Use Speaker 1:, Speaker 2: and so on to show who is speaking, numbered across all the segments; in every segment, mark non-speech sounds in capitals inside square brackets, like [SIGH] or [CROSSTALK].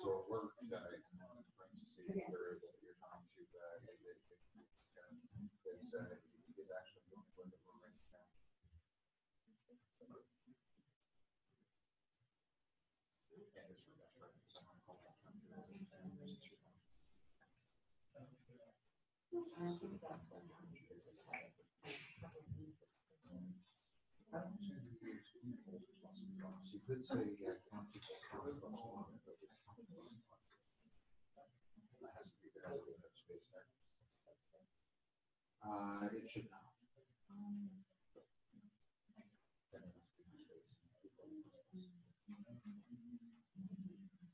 Speaker 1: so
Speaker 2: it
Speaker 1: worked, uh, and then it brings to see if they're able, you're trying to, it, it, it, uh, it's, it actually went with the right now. Yeah, it's right, that's right. Someone called that company.
Speaker 2: I think that's what happens, it's just like, it's like a couple of things.
Speaker 1: I don't think you could exclude both responsibilities. You Uh, it should not. Then it has to be enough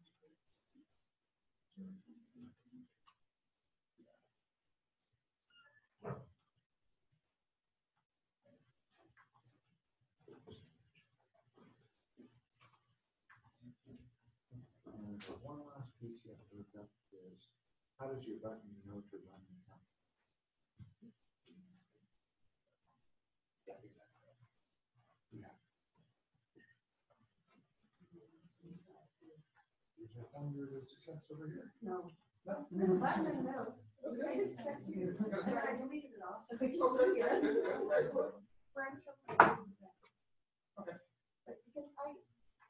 Speaker 1: space. And the one last piece you have to look up is, how does your button know to run? Yeah, exactly. Yeah. Is that under the success over here?
Speaker 2: No.
Speaker 1: No.
Speaker 2: The button in the middle, I just stepped to you, and then I deleted it all, so I told her again.
Speaker 1: Excellent.
Speaker 2: Where I'm from.
Speaker 1: Okay.
Speaker 2: But because I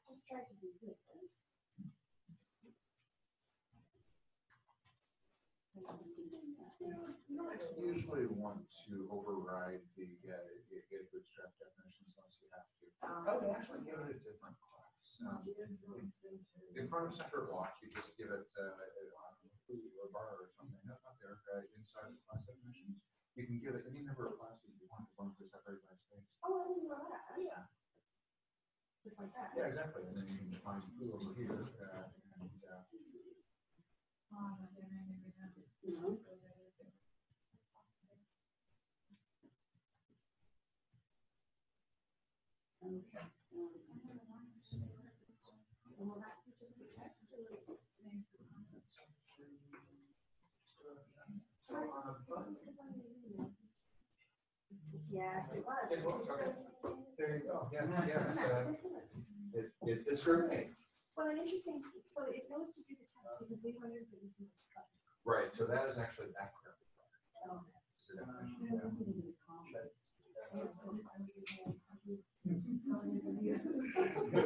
Speaker 2: just tried to do good
Speaker 1: You don't usually want to override the, uh, get bootstrap definitions unless you have to. I would actually give it a different class. Um, In front of center block, you just give it, uh, a bar or something, that's not there, uh, inside the class definitions. You can give it any number of classes you want, as long as they're separated by space.
Speaker 2: Oh, I didn't know that.
Speaker 1: Yeah.
Speaker 2: Just like that.
Speaker 1: Yeah, exactly, and then you can define who over here, uh, and, uh,
Speaker 2: No. Okay. um, Will that be just the text or is it?
Speaker 1: so, uh, but-
Speaker 2: Yes, it was.
Speaker 1: It was, okay. There you go, yes, yes, uh, it, it discriminates.
Speaker 3: Well, an interesting, so it knows to do the test because we wondered if it was. in the truck.
Speaker 1: Right, so that is actually background.
Speaker 3: Oh.
Speaker 1: So definition, yeah.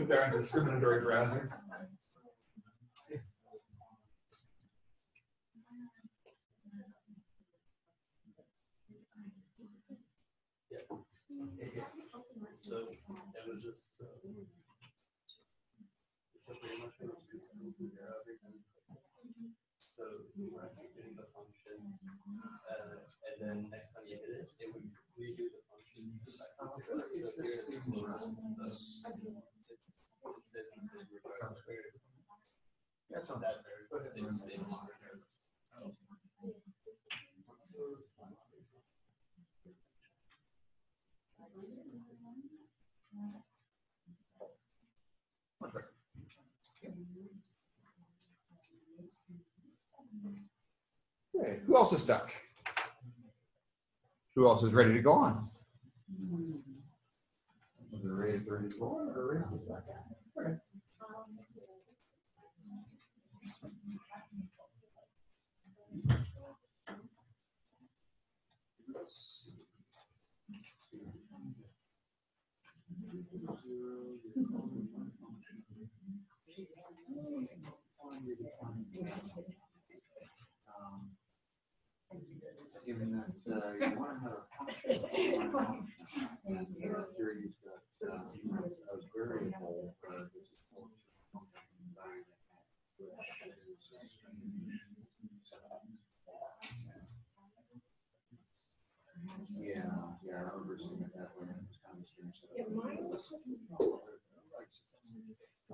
Speaker 1: Darn discriminatory harassment.
Speaker 4: So it was just. uh, So pretty much it was just, everything. So we were getting the function, uh, and then next time you hit it, it would redo the
Speaker 1: Okay, who else is stuck? Who else is ready to go on? Is it ready, ready to go on or ready to stuck? Okay. Um, Given that, uh, you wanna have a function. and Here you've got, uh, a variable, uh, which is function which is a. Yeah, yeah, I remember seeing it that way. It was kind of strange.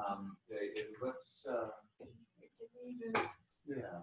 Speaker 1: Um, it looks, uh, yeah.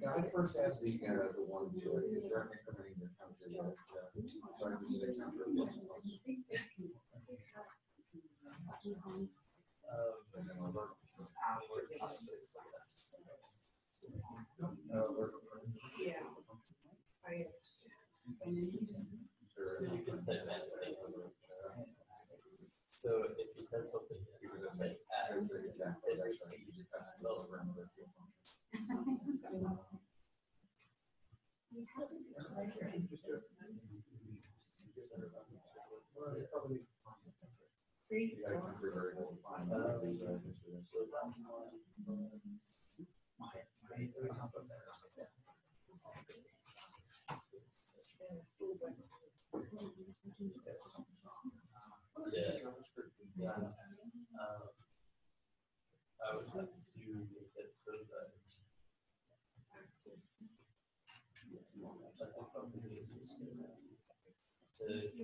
Speaker 1: Yeah, I first asked the, uh, the one is there that, uh, say plus plus.
Speaker 4: Uh,
Speaker 1: then
Speaker 4: six, yes.
Speaker 1: Uh, alert.
Speaker 3: Yeah. I understand.
Speaker 4: So you can type anything. So if you type something, in, like add, it receives those
Speaker 3: Three,
Speaker 1: You gotta
Speaker 3: four,
Speaker 1: consider variable fine.
Speaker 4: Uh,
Speaker 1: Uh,
Speaker 4: So that Yeah. Yeah. Um, I would have to make it so that.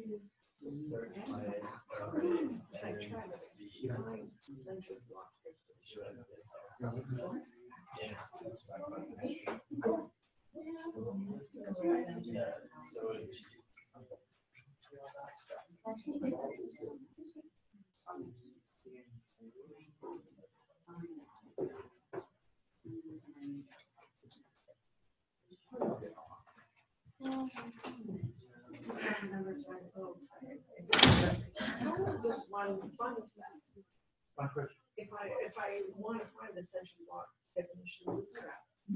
Speaker 4: To search my array and
Speaker 3: I
Speaker 4: then
Speaker 3: tried
Speaker 4: see.
Speaker 3: to find central block.
Speaker 4: Yeah, so it'd be
Speaker 3: Just one, one of that.
Speaker 1: One question.
Speaker 3: If I, if I want to find the block definition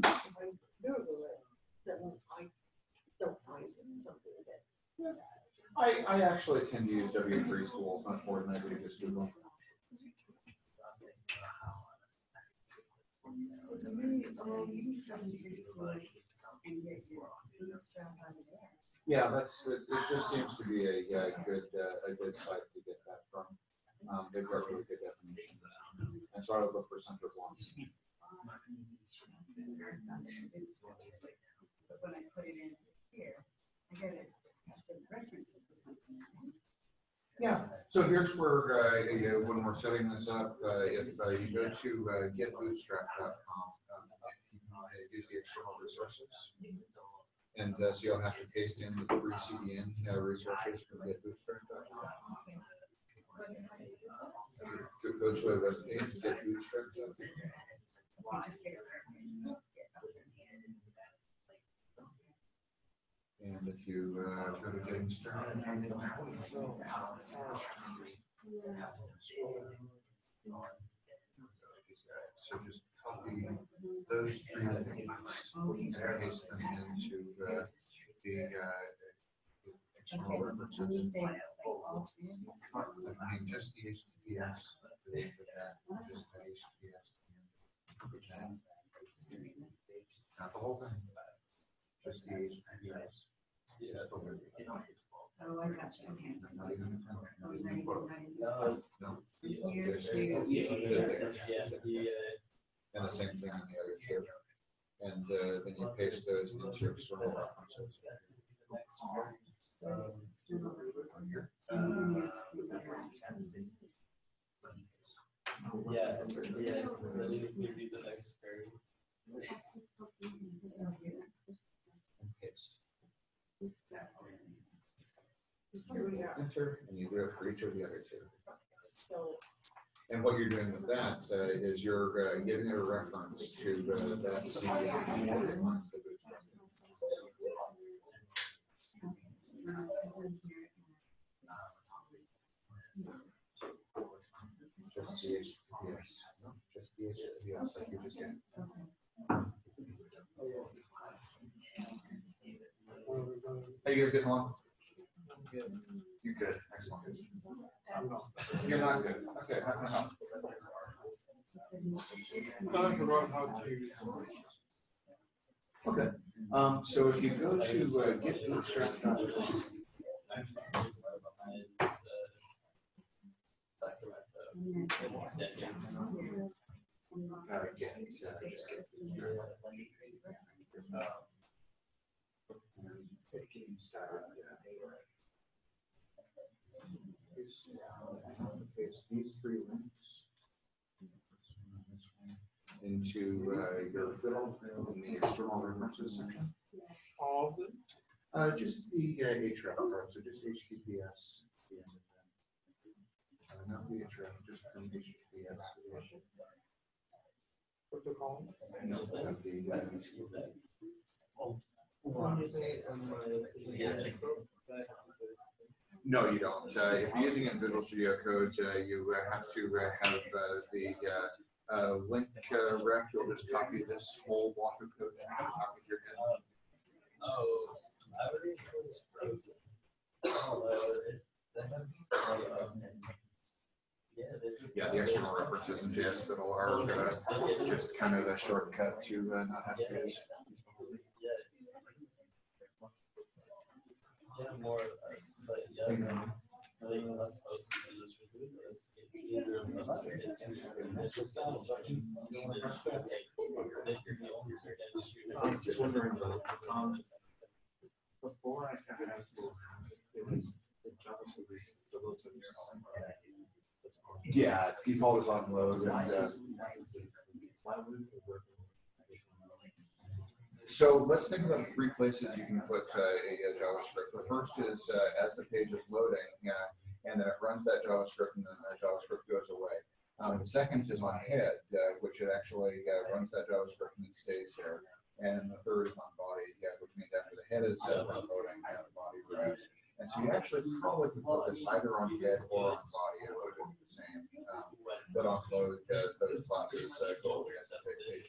Speaker 3: if I Google it, then I don't find something that.
Speaker 1: I, I actually tend to use W three schools much more than I do just Google.
Speaker 3: So do you, you use W schools and there's bootstrap on there.
Speaker 1: Yeah, that's, it, it just seems to be a, uh good, uh, a good site to get that from. Um, they've got really good definitions. And so I would look for center blocks.
Speaker 5: but when I put it in here, I gotta have to reference it to something.
Speaker 1: Yeah, so here's where, uh, when we're setting this up, uh, if uh, you go to uh, getbootstrap.com, um, uh, use the external resources. And uh, so you'll have to paste in the three CDN uh, resources from getbootstrap.com. Go to getbootstrap.com.
Speaker 5: It.
Speaker 1: And if you uh, go to started. So just copy those three things, and them into uh, the uh, external
Speaker 5: Okay, when you
Speaker 1: references.
Speaker 5: say like all three of these,
Speaker 1: I mean, just the HTTPS, the- the that, just the HTTPS. Not the whole thing, just the HTTPS.
Speaker 4: Yeah.
Speaker 1: Just the word.
Speaker 5: oh, I got you, okay.
Speaker 1: Not even the front,
Speaker 5: Oh,
Speaker 1: not
Speaker 5: now
Speaker 1: even the
Speaker 5: you-
Speaker 1: quote.
Speaker 5: now you-
Speaker 4: No, it's.
Speaker 1: No.
Speaker 5: Here
Speaker 1: There's-
Speaker 5: to-
Speaker 4: Yeah, the,
Speaker 1: And the same thing on the other two. And uh, then you into your external references.
Speaker 4: Yeah, yeah, so.
Speaker 3: Here we.
Speaker 1: Enter, and you do it for each of the other two.
Speaker 3: So,
Speaker 1: And what you're doing with that uh, is you're uh, giving it a reference to uh, that CDN. that defines the bootstrap. Just the HTTPS, no, just the Did. How you guys getting along? You good, excellent. You're not good, okay, how
Speaker 6: how.
Speaker 1: Okay, um, so if you go to uh, uh, just get bootstrap. And hit getting started. Paste these three links. Into uh, your fiddle in the external references section.
Speaker 6: All of them?
Speaker 1: Uh, just the uh, href part, so just HTTPS. at the end of that. Uh, not the href, just from HTTPS. The, uh, No, you don't. Uh, if you're using it in Visual Studio Code, uh, you uh, have to uh, have uh, the uh, link ref. You'll just copy this whole block of code and have it of your head.
Speaker 4: Oh, I Yeah.
Speaker 1: the external references in JS that are uh, just kind of a shortcut to uh, not have to use.
Speaker 4: Yeah. More, of us, but yeah, I think we're not to the gonna.
Speaker 6: I'm just wondering, um, Before I found out, it was the JavaScript the low to
Speaker 1: Yeah, its default is on load and uh? So let's think about three places you can put uh, a, JavaScript. The first is uh, as the page is loading, uh, and then it runs that JavaScript, and then that JavaScript goes away. Um, the second is on head, uh, which it actually uh, runs that JavaScript and it stays there. And the third is on body, yeah, which means after the head is loading, the body runs. And so you actually probably can put this either on head or on body, it would be the same. Um, but on load, uh, those classes uh, go away. as the page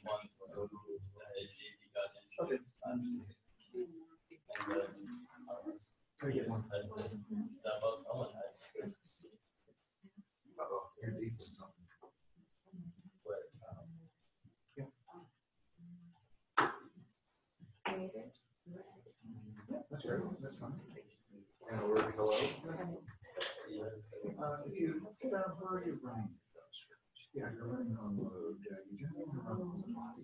Speaker 4: Okay. And then, I guess, I think step up someone has.
Speaker 1: Uh-oh, you're deep in something.
Speaker 4: But, um,
Speaker 1: That's right, that's fine. And a word hello. Uh, if you, start where are you running JavaScript? Yeah, you're running on load, uh, you generally run on the body.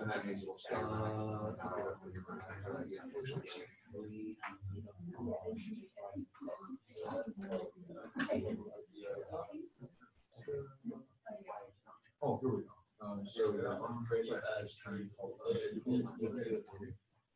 Speaker 1: And that means we'll start. Oh, here we go. Um, so, uh, on trade left is turning. Put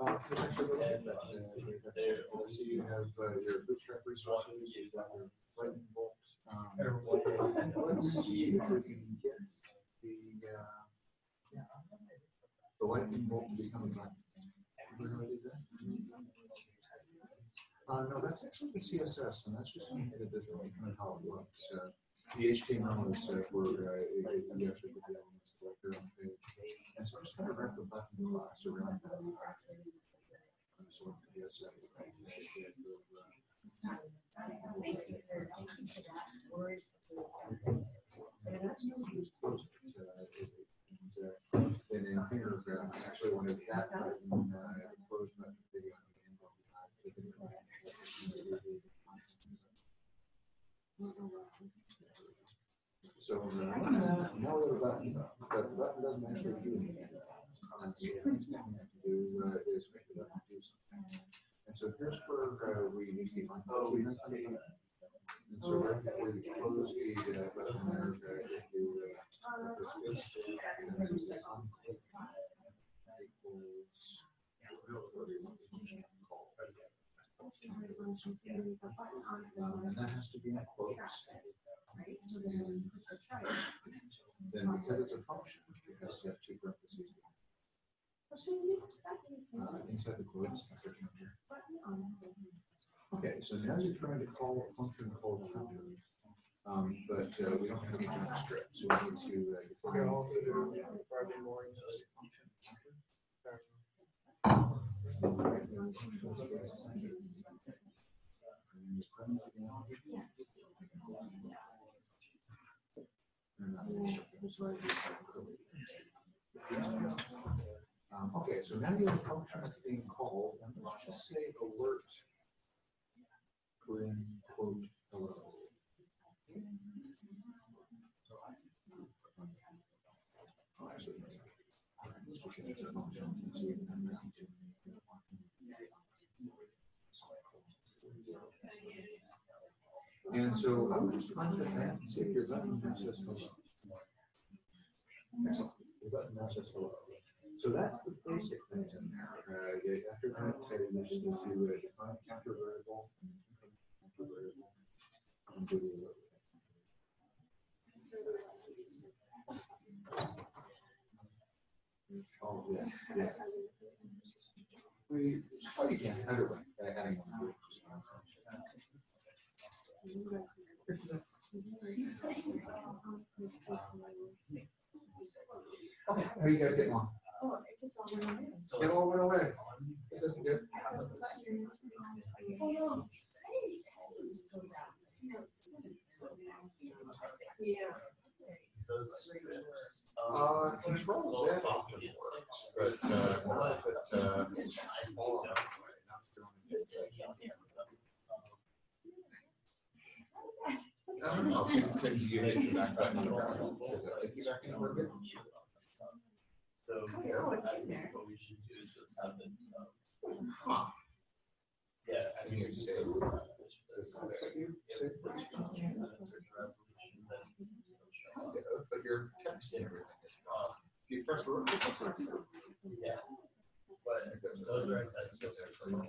Speaker 1: A that, so you have, uh, your bootstrap resources, you've got your lightning bolt. um, Let's see if we can get the, uh, the lightning bolt to be coming back. We're gonna do that? Uh, no, that's actually the CSS, and that's just gonna hit it differently, kind of how it looks. Uh, The HTML is, uh, where, uh, it- actually put the elements like they're on the page. And so I just kind of wrap the button class around that. uh, So, yes, uh, And in here, uh, I actually wanted that button, uh, close button video on the end of the So, now the button, but the button doesn't actually do anything. And so the next thing we have to do, uh, is make the button do something. And so here's where, uh, we need to. And so right before you close the, uh, button there, uh, if you, uh, press this, and then say onclick equals. Um, and that has to be in quotes. Then because it's a function, it has to have two parentheses. Uh, inside the quotes, after counter. Okay, so now you're trying to call a function called counter. Um, but, uh, we don't have a JavaScript, so we need to, uh, define. a, uh,
Speaker 6: Friday morning.
Speaker 1: function counter. And you print it again. And that will show you. Um, okay, so now you have a function that's being called, and let's just say alert. Paren quote hello. Oh, actually, that's all right, let's look at it as a function, so you can round to- And so I would just the that and see if your button now says hello. Excellent, hello. So that's the basic things in there. Uh, after that, uh, you just need to uh, define counter variable. and counter variable, and do the alert. Oh, yeah, yeah. Oh, you can, either way, adding one. to it is fine. Okay, how you guys getting on?
Speaker 4: So.
Speaker 1: It all went away. This isn't good.
Speaker 3: Yeah.
Speaker 4: Those scripts, um,
Speaker 1: Uh, control Z often works, but, uh, not if it, uh, all of it, right, not doing it. I don't know, can, can you hit your back button? Does that take you back anywhere good?
Speaker 4: So,
Speaker 3: it's in there.
Speaker 4: what we should do is just have it, um,
Speaker 1: Huh.
Speaker 4: yeah, I think it's.
Speaker 1: save?
Speaker 4: This-
Speaker 1: You
Speaker 4: if
Speaker 1: save?
Speaker 4: it's, uh, search resolution, then it'll show up.
Speaker 1: Yeah, looks like your text and everything is gone.
Speaker 4: Um,
Speaker 1: If you press the. root, it's not here.
Speaker 4: Yeah. But those are, that's just. Um,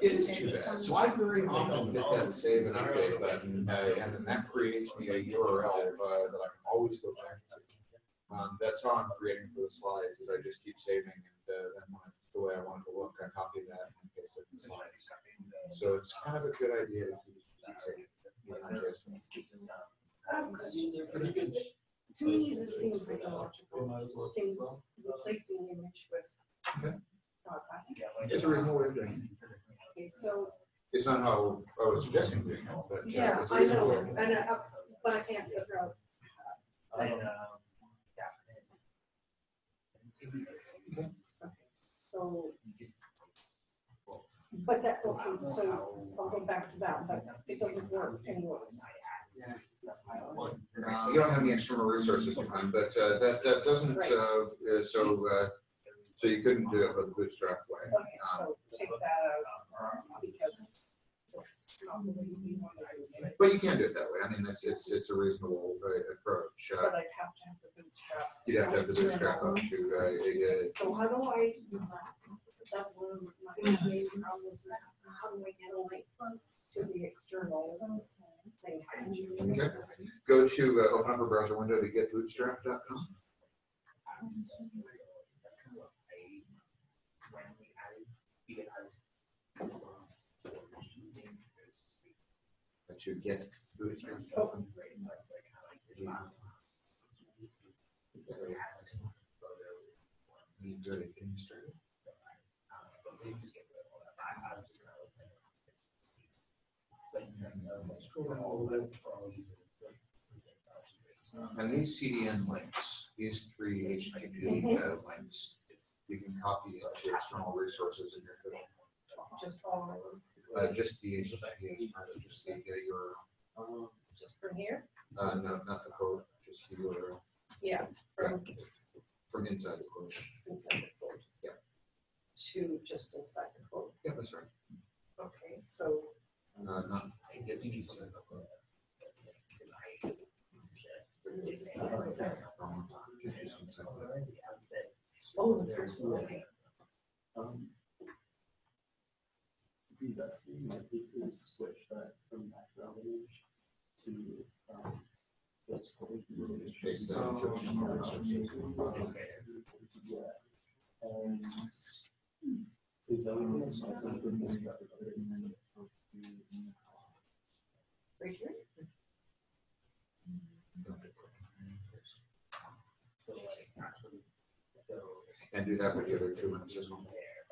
Speaker 1: It is too bad. So I very often hit that save and update button, uh, and then that creates me a URL, uh, that I can always go back to. Um, that's how I'm creating for the slides, is I just keep saving and, uh, then when it's the way I want it to look, I copy that and paste it in the slides. So it's kind of a good idea to keep saving. when I just-
Speaker 4: I pretty good
Speaker 3: to me, this seems like a logical
Speaker 6: might as well.
Speaker 3: thing, replacing image with.
Speaker 1: Okay.
Speaker 3: Dog.
Speaker 1: It's a reasonable way of doing it.
Speaker 3: Okay, so,
Speaker 1: It's not how I was suggesting doing it, but. uh,
Speaker 3: yeah,
Speaker 1: it's a
Speaker 3: I
Speaker 1: reasonable
Speaker 3: know,
Speaker 1: way.
Speaker 3: and I, but I can't figure out,
Speaker 6: I know.
Speaker 3: okay, so. But that, okay, so I'll go back to that, but it doesn't work anyways.
Speaker 1: Uh, You don't have any external resources to find, but uh, that, that doesn't,
Speaker 3: Right.
Speaker 1: uh, uh, so, uh, so you couldn't do it with the bootstrap way.
Speaker 3: Okay,
Speaker 1: Um,
Speaker 3: so take that out, because it's not the way we want it.
Speaker 1: But you can do it that way. I mean, it's, it's, it's a reasonable uh, approach. Uh,
Speaker 3: But I'd have to have the bootstrap.
Speaker 1: You'd have to have the bootstrap up to, uh, a- a-
Speaker 3: So how do I, that's one of my main problems is how do I get a link to the external thing?
Speaker 1: Okay. go to, uh, open up a browser window to getbootstrap.com. To get bootstrap. You go to getting started. And these CDN links, these three HTTP uh, links, you can copy into external resources in your.
Speaker 3: Just all.
Speaker 1: Uh, just the HTTPS part, just the, uh, your,
Speaker 3: just from here?
Speaker 1: uh, no, not the code, just your,
Speaker 3: Yeah, from
Speaker 1: from inside the code.
Speaker 3: inside the code.
Speaker 1: Yeah.
Speaker 3: To just inside the code.
Speaker 1: Yeah, that's right.
Speaker 3: Okay, so,
Speaker 1: Uh, not. it's inside the code. Um, just inside the-
Speaker 3: oh, the first one, okay.
Speaker 6: Um, The best thing might be to switch that from background image to, um.
Speaker 1: Just paste that into.
Speaker 6: Yeah. And is that what it's also good to have it there and then
Speaker 3: Right here?
Speaker 1: And do that with the other two ones as well.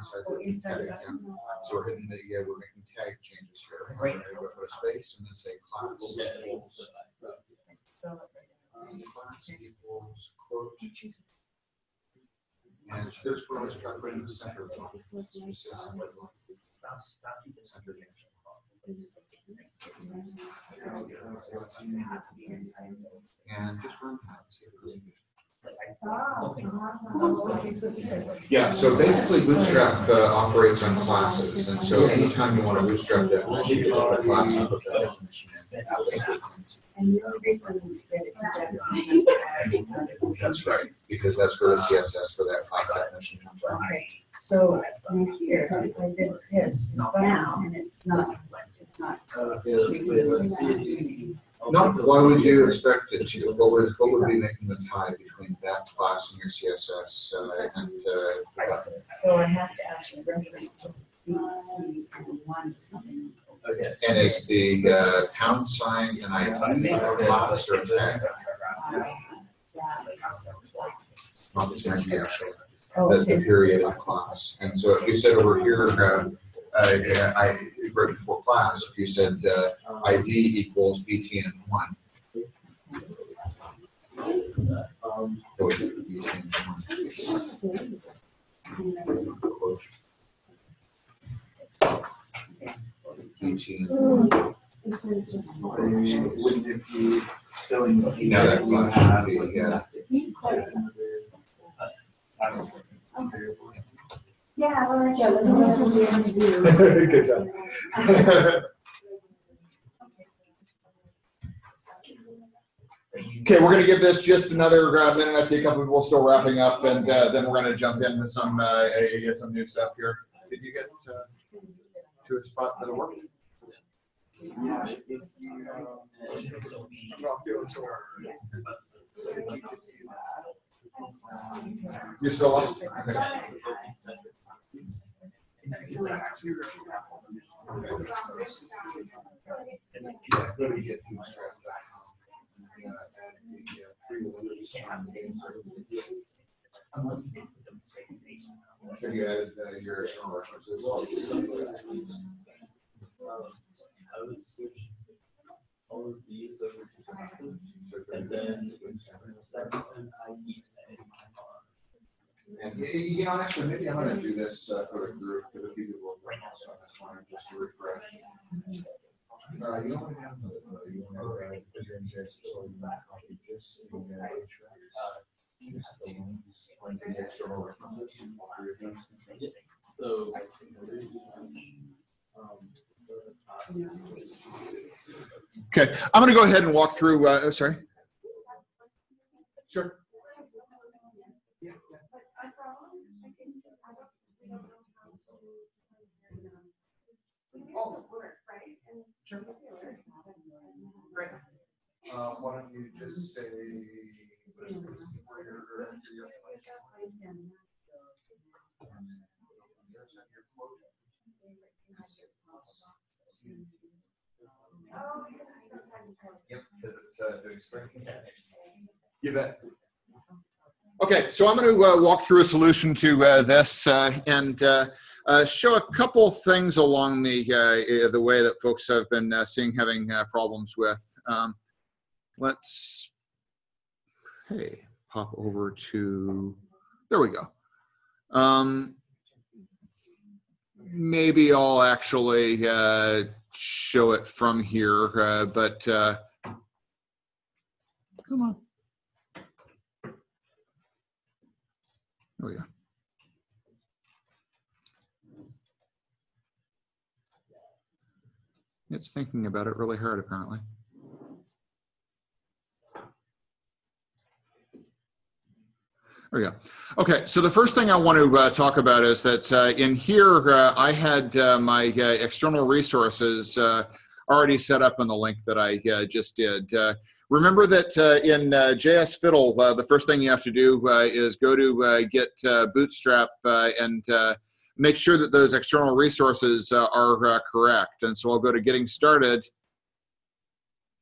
Speaker 1: inside
Speaker 5: Oh,
Speaker 1: the
Speaker 5: inside
Speaker 1: tag,
Speaker 5: the
Speaker 1: yeah. So we're hitting the, yeah, we're making tag changes here. Right. Put a space and then say class equals,
Speaker 5: So.
Speaker 1: class equals quote. And here's where I was trying to put in the center. of it. So it says center of. Center of. And just run that. see if it goes good.
Speaker 5: Okay, so different.
Speaker 1: Yeah, so basically Bootstrap uh, operates on classes, and so anytime you want a Bootstrap definition, you just put a class and put that definition in.
Speaker 5: And the only reason that it did that is because.
Speaker 1: That's right, because that's where the CSS for that class definition comes from.
Speaker 5: Okay, so in here, I did this, it's down and it's not, it's not.
Speaker 1: Not, why would you expect it to? What would, what would be making the tie between that class and your CSS uh, and uh, the button?
Speaker 5: So I have to actually reference this B, T, and one something.
Speaker 4: Okay.
Speaker 1: And is the uh, pound sign an ID of class or a tag? Not the same, actually.
Speaker 5: Oh,
Speaker 1: that the
Speaker 5: okay,
Speaker 1: period is a class. And so if you said over here, uh, uh, I wrote before class, if you said, uh, ID equals BTN one.
Speaker 6: Um,
Speaker 1: it would be BTN one.
Speaker 6: Wouldn't it be showing?
Speaker 1: Now that class should be, yeah.
Speaker 5: Yeah, I guess, so what we're gonna.
Speaker 1: Good job. [LAUGHS] Okay, we're gonna give this just another uh, minute. I see a couple people still wrapping up, and uh, then we're gonna jump into some uh, uh, some new stuff here. Did you get uh, to a spot that'll work? You're still on? Okay. Yeah, Have you added uh, your external references?
Speaker 4: I would switch all of these over to classes, and then second I eat in my bar.
Speaker 1: And, you know, actually, maybe I'm gonna do this uh, for the group, because a few people been also on this one, just to refresh. Uh, you only have the, uh, you only have, uh, your index, so you might copy just the, uh, tracks. Just the ones, like the external references. for your notes.
Speaker 4: So. Um, so the class.
Speaker 1: Okay, I'm gonna go ahead and walk through, uh, oh, sorry. Sure. Sure. Great. Uh, why don't you just say. uh. Okay, so I'm going to uh, walk through a solution to uh, this uh, and uh, show a couple things along the uh, the way that folks have been uh, seeing having uh, problems with. Um, let's hey pop over to there we go. Um, maybe I'll actually uh, show it from here, uh, but uh, come on. There we go. It's thinking about it really hard, apparently. There we go. Okay, so the first thing I want to uh, talk about is that uh, in here uh, I had uh, my uh, external resources uh, already set up in the link that I just did. Remember that in JS Fiddle, the first thing you have to do is go to get Bootstrap and make sure that those external resources uh, are uh, correct. And so I'll go to Getting Started.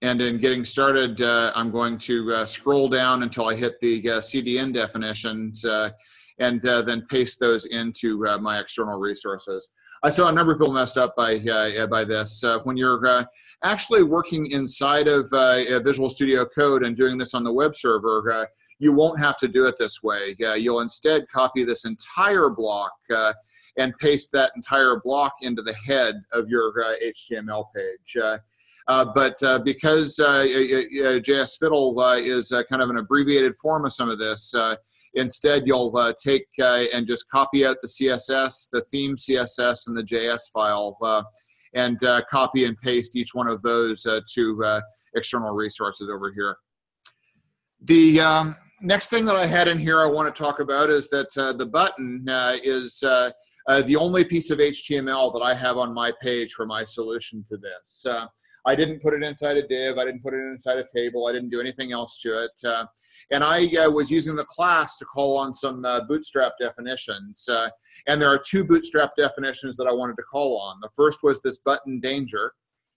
Speaker 1: And in Getting Started, uh, I'm going to uh, scroll down until I hit the uh, CDN definitions uh, and then paste those into my external resources. I saw a number of people messed up by by this. When you're actually working inside of Visual Studio Code and doing this on the web server, you won't have to do it this way. Uh, you'll instead copy this entire block uh, and paste that entire block into the head of your uh, HTML page. Uh, uh, but uh, because uh, JS Fiddle uh, is uh, kind of an abbreviated form of some of this, uh, instead you'll uh, take uh, and just copy out the CSS, the theme CSS, and the JS file, uh, and uh, copy and paste each one of those uh, to uh, external resources over here. The um, next thing that I had in here I want to talk about is that uh, the button uh, is uh, uh, the only piece of HTML that I have on my page for my solution to this. Uh, I didn't put it inside a div. I didn't put it inside a table. I didn't do anything else to it. Uh, and I was using the class to call on some bootstrap definitions. And there are two bootstrap definitions that I wanted to call on. The first was this button danger.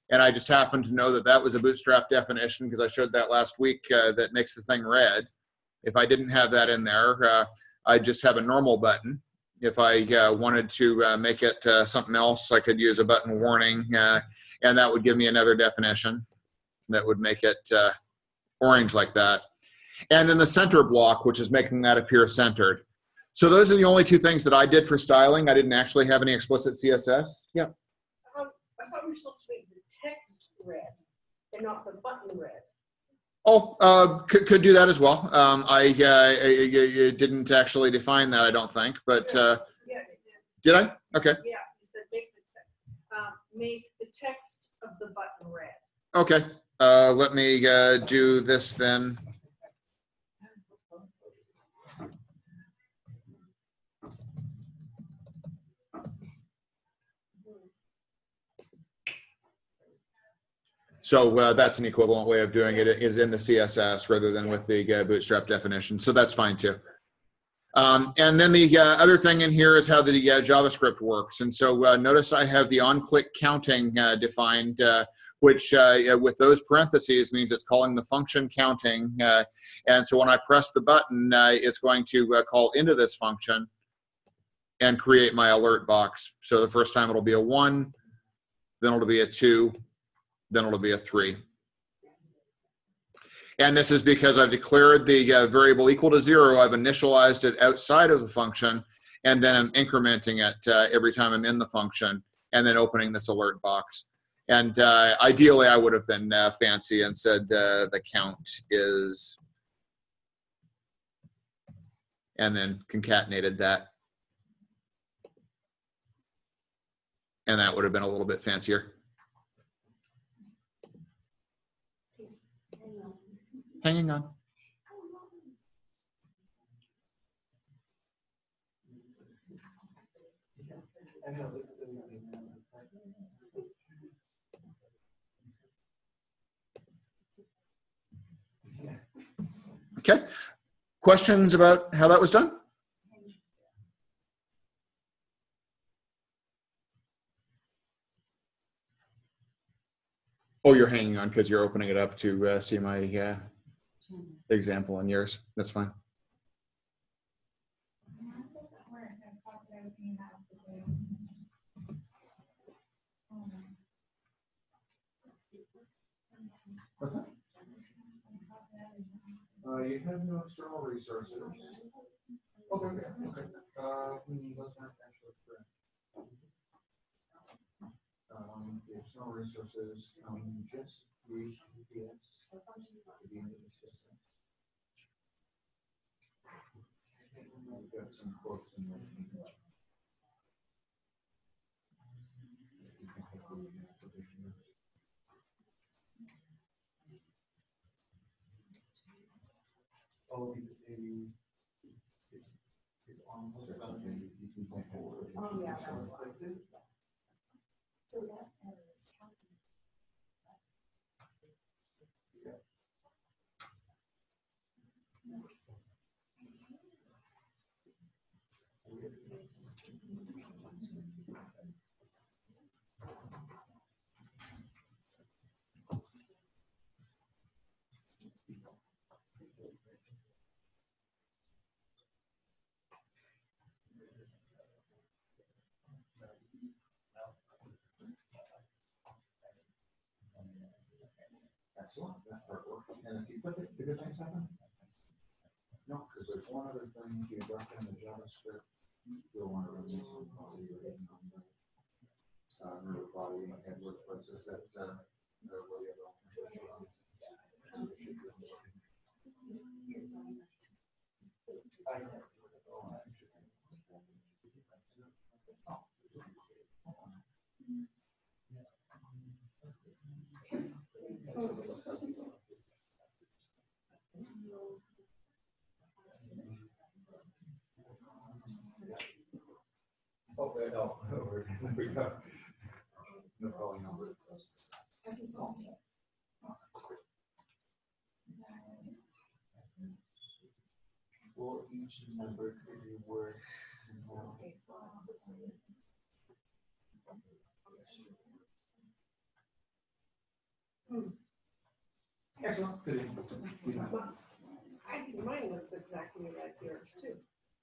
Speaker 1: And I just happened to know that that was a bootstrap definition because I showed that last week uh, that makes the thing red. If I didn't have that in there, uh, I'd just have a normal button. If I uh, wanted to uh, make it uh, something else, I could use a button warning, uh, and that would give me another definition that would make it orange like that. And then the center block, which is making that appear centered. So those are the only two things that I did for styling. I didn't actually have any explicit CSS. Yeah.
Speaker 3: Um, I thought we were supposed to make the text red and not the button red.
Speaker 1: Oh, uh, could, could do that as well. Um, I, uh, I, I- I didn't actually define that, I don't think, but uh, did I? Okay.
Speaker 3: yeah, you said make the, te- uh, make the text of the button red.
Speaker 1: Okay. uh, let me uh, do this then. So uh, that's an equivalent way of doing it, is in the CSS rather than with the uh, bootstrap definition. So that's fine too. Um, and then the uh, other thing in here is how the uh, JavaScript works. And so uh, notice I have the onclick counting uh, defined, which with those parentheses means it's calling the function counting. And so when I press the button, it's going to call into this function and create my alert box. So the first time it'll be a one, then it'll be a two, then it'll be a three. And this is because I've declared the uh, variable equal to zero. I've initialized it outside of the function, and then I'm incrementing it uh, every time I'm in the function, and then opening this alert box. And uh, ideally, I would have been uh, fancy and said uh, the count is, and then concatenated that. And that would have been a little bit fancier. Hanging on. Okay. Questions about how that was done? Oh, you're hanging on because you're opening it up to uh, see my uh, example on yours. That's fine. Uh, you have no external resources. Okay, okay, okay. Uh, hmm. Um, the external resources, um, just the GPS. the end of the system. We've got some quotes in there.
Speaker 6: Oh, because maybe it's, it's on.
Speaker 1: Oh, yeah, that was
Speaker 6: Reflected.
Speaker 1: Excellent, that part worked. And if you click it, good things happen? No, because there's one other thing, if you drop down the JavaScript, you'll want to run this while you're waiting on the river body and workplaces that, uh, the other one. Oh, there, [LAUGHS] no, there we go. No calling number.
Speaker 6: Will each member could be word.
Speaker 3: Okay, so it's the same.
Speaker 6: Excellent. Good. Good.
Speaker 3: I think mine looks exactly like yours too.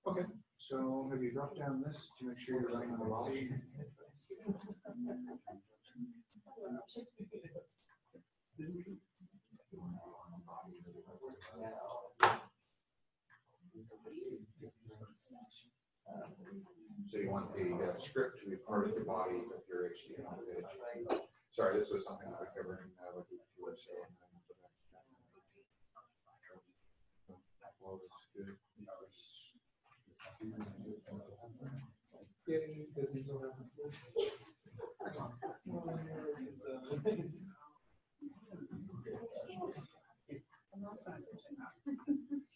Speaker 1: Okay, so have you dropped down this to make sure you're running the body? So you want the uh, script to be part of the body of your HTML page. Sorry, this was something we covered in uh, like ago. Well, good.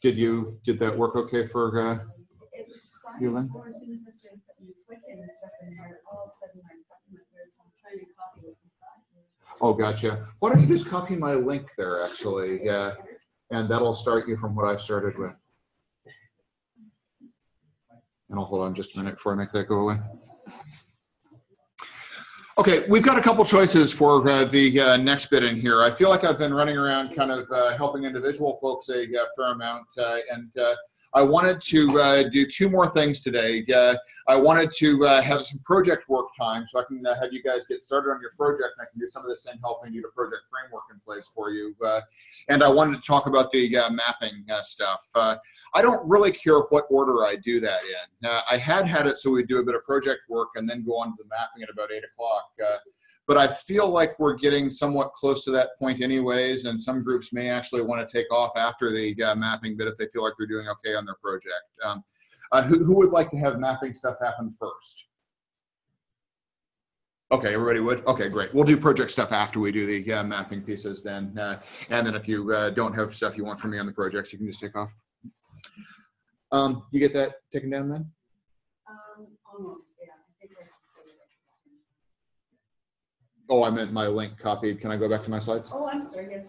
Speaker 1: Did you, did that work okay for, uh,
Speaker 5: It was as soon as you click stuff,
Speaker 1: oh, gotcha. Why don't you just copy my link there, actually? Yeah, and that'll start you from what I started with. And I'll hold on just a minute before I make that go away. Okay, we've got a couple choices for uh, the uh, next bit in here. I feel like I've been running around kind of uh, helping individual folks a uh, fair amount, uh, and uh, I wanted to uh, do two more things today. Uh, I wanted to uh, have some project work time so I can uh, have you guys get started on your project and I can do some of this in helping you to project framework in place for you. Uh, and I wanted to talk about the uh, mapping stuff. I don't really care what order I do that in. I had had it so we'd do a bit of project work and then go on to the mapping at about 8 o'clock. But I feel like we're getting somewhat close to that point anyways, and some groups may actually want to take off after the uh, mapping bit if they feel like they're doing okay on their project. Um, uh, who, who would like to have mapping stuff happen first? Okay, everybody would? Okay, great. We'll do project stuff after we do the uh, mapping pieces then. Uh, and then if you uh, don't have stuff you want from me on the projects, you can just take off. Um, you get that taken down then?
Speaker 5: Um, almost, yeah, I think I can say it.
Speaker 1: Oh, I meant my link copied. Can I go back to my slides?
Speaker 5: Oh, I'm sorry, yes.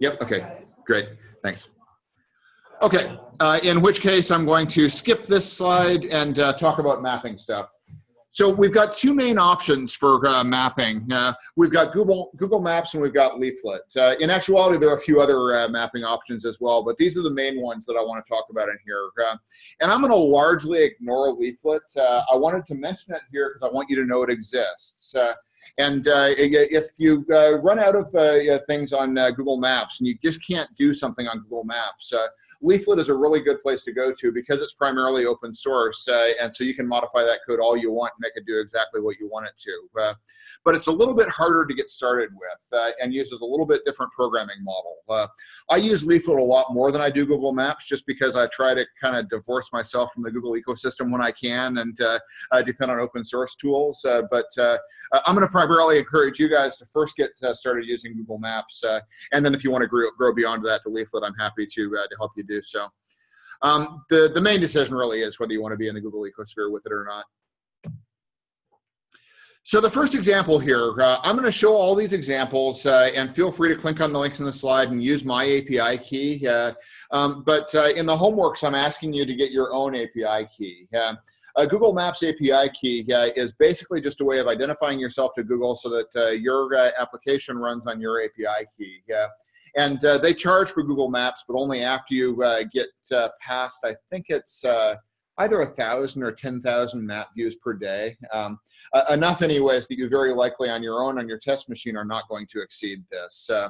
Speaker 1: Yep, okay. Great, thanks. Okay, uh, in which case I'm going to skip this slide and uh, talk about mapping stuff. So we've got two main options for uh, mapping. Uh, we've got Google Google Maps and we've got Leaflet. Uh, in actuality, there are a few other uh, mapping options as well, but these are the main ones that I want to talk about in here. Uh, and I'm going to largely ignore Leaflet. Uh, I wanted to mention it here because I want you to know it exists. And if you run out of things on Google Maps and you just can't do something on Google Maps, Leaflet is a really good place to go to because it's primarily open source. Uh, and so you can modify that code all you want and make it do exactly what you want it to. Uh, but it's a little bit harder to get started with uh, and uses a little bit different programming model. Uh, I use Leaflet a lot more than I do Google Maps just because I try to kind of divorce myself from the Google ecosystem when I can and uh, uh, depend on open source tools. Uh, but I'm going to primarily encourage you guys to first get started using Google Maps, and then if you want to grow, grow beyond that to Leaflet, I'm happy to to help you do so. Um, the the main decision really is whether you want to be in the Google ecosphere with it or not. So the first example here, uh, I'm going to show all these examples, uh, and feel free to click on the links in the slide and use my API key. Uh, um, but uh, in the homeworks, I'm asking you to get your own API key. Uh, a Google Maps API key uh, is basically just a way of identifying yourself to Google so that your application runs on your API key. And uh, they charge for Google Maps, but only after you uh, get uh, past, I think it's uh, either a thousand or 10,000 map views per day. Um, uh, enough, anyways, that you very likely on your own, on your test machine, are not going to exceed this. Uh,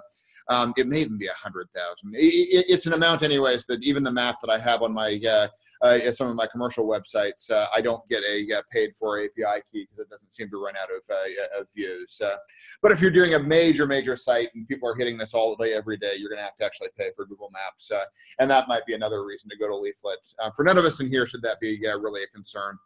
Speaker 1: um, it may even be a hundred thousand. It's an amount, anyways, that even the map that I have on my uh, uh, some of my commercial websites, uh, I don't get a uh, paid for API key because it doesn't seem to run out of, uh, of views. Uh, but if you're doing a major, major site and people are hitting this all the day, every day, you're going to have to actually pay for Google Maps. Uh, and that might be another reason to go to Leaflet. Uh, for none of us in here should that be uh, really a concern.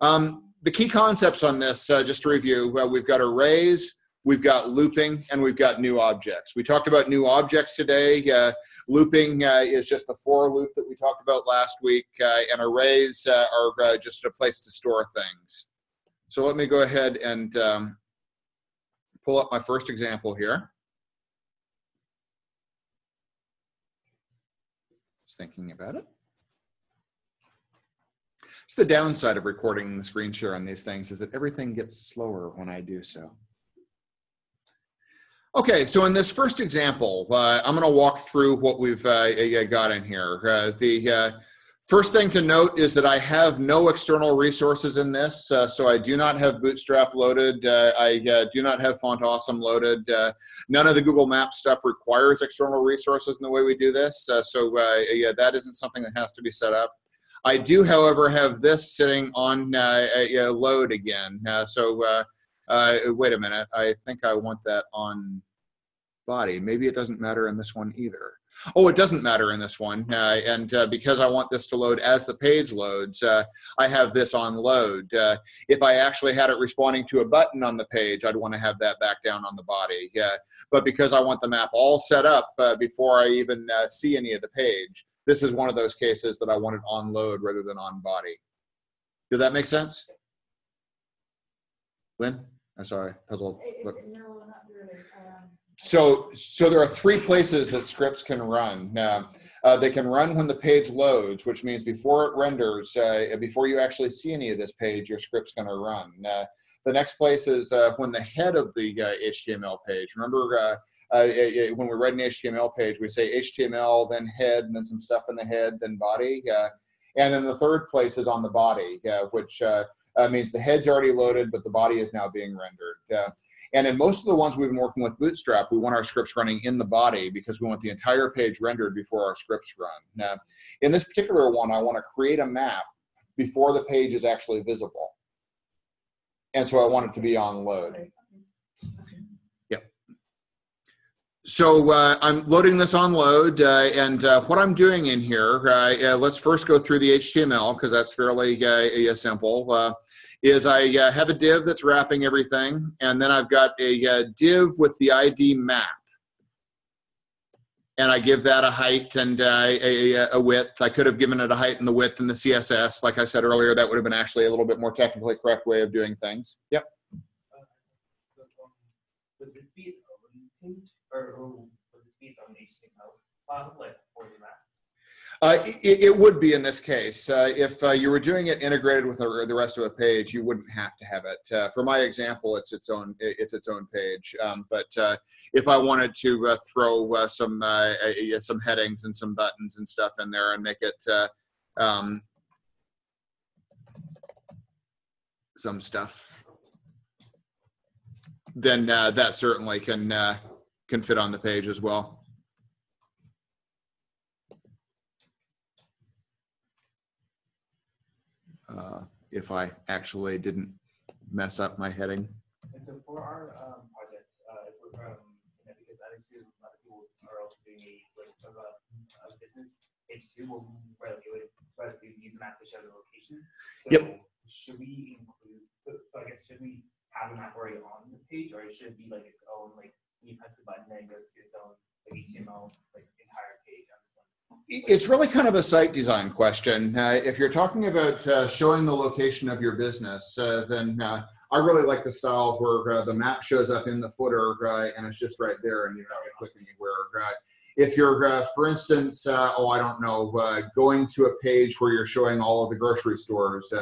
Speaker 1: Um, the key concepts on this, uh, just to review, uh, we've got arrays, we've got looping, and we've got new objects. We talked about new objects today. Uh, looping uh, is just the for loop that we talked about last week, uh, and arrays uh, are uh, just a place to store things. So let me go ahead and um, pull up my first example here. Just thinking about it. It's the downside of recording the screen share on these things is that everything gets slower when I do so. Okay, so in this first example, uh, I'm going to walk through what we've uh, got in here. Uh, the uh, first thing to note is that I have no external resources in this, uh, so I do not have Bootstrap loaded. Uh, I do not have Font Awesome loaded. none of the Google Maps stuff requires external resources in the way we do this, so yeah, that isn't something that has to be set up. I do, however, have this sitting on load again. so uh, wait a minute, I think I want that on body. Maybe it doesn't matter in this one either. Oh, it doesn't matter in this one. Uh, and uh, because I want this to load as the page loads, uh, I have this on load. Uh, if I actually had it responding to a button on the page, I'd want to have that back down on the body. but because I want the map all set up uh, before I even uh, see any of the page, This is one of those cases that I wanted on load rather than on body. Did that make sense? Lynn? I'm sorry,
Speaker 5: it-
Speaker 1: Look.
Speaker 5: No, not really. Um,
Speaker 1: So, so there are three places that scripts can run. Now, uh, they can run when the page loads, which means before it renders, uh, before you actually see any of this page, your script's going to run. Uh, the next place is uh, when the head of the uh, HTML page. Remember, uh, uh, uh, when we write an HTML page, we say HTML, then head, and then some stuff in the head, then body. Uh, and then the third place is on the body, uh, which uh, means the head's already loaded, but the body is now being rendered. Uh, and in most of the ones we've been working with Bootstrap, we want our scripts running in the body because we want the entire page rendered before our scripts run. Now, in this particular one, I want to create a map before the page is actually visible. And so I want it to be on load. So uh, I'm loading this on load, uh, and uh, what I'm doing in here, uh, uh, let's first go through the HTML because that's fairly uh, simple. Is I have a div that's wrapping everything, and then I've got a div with the ID map. And I give that a height and a, a width. I could have given it a height and the width in the CSS. Like I said earlier, that would have been actually a little bit more technically correct way of doing things. Yep.
Speaker 4: Would this be its own page, or, or would own HTML file, like for the?
Speaker 1: Uh, it, it would be in this case. Uh, if uh, you were doing it integrated with the, the rest of a page, you wouldn't have to have it. Uh, for my example, it's its own it's its own page. Um, but uh, if I wanted to uh, throw some some headings and some buttons and stuff in there and make it um, some stuff, then that certainly can can fit on the page as well. uh, if I actually didn't mess up my heading.
Speaker 4: And so for our um, project, uh, if we're, um, you know, because I assume a lot of people are also doing a like of a, a business will rather do it, rather do use a map to show the location. So
Speaker 1: Yep.
Speaker 4: Should we include? So I guess should we have a map already on the page, or it should it be like its own like button, goes to its own like HTML like entire page? its?
Speaker 1: Really kind of a site design question. Uh, if you're talking about uh, showing the location of your business, uh, then uh, I really like the style where uh, the map shows up in the footer uh, and it's just right there and you don't have to click anywhere. If you're, for instance, oh, I don't know, going to a page where you're showing all of the grocery stores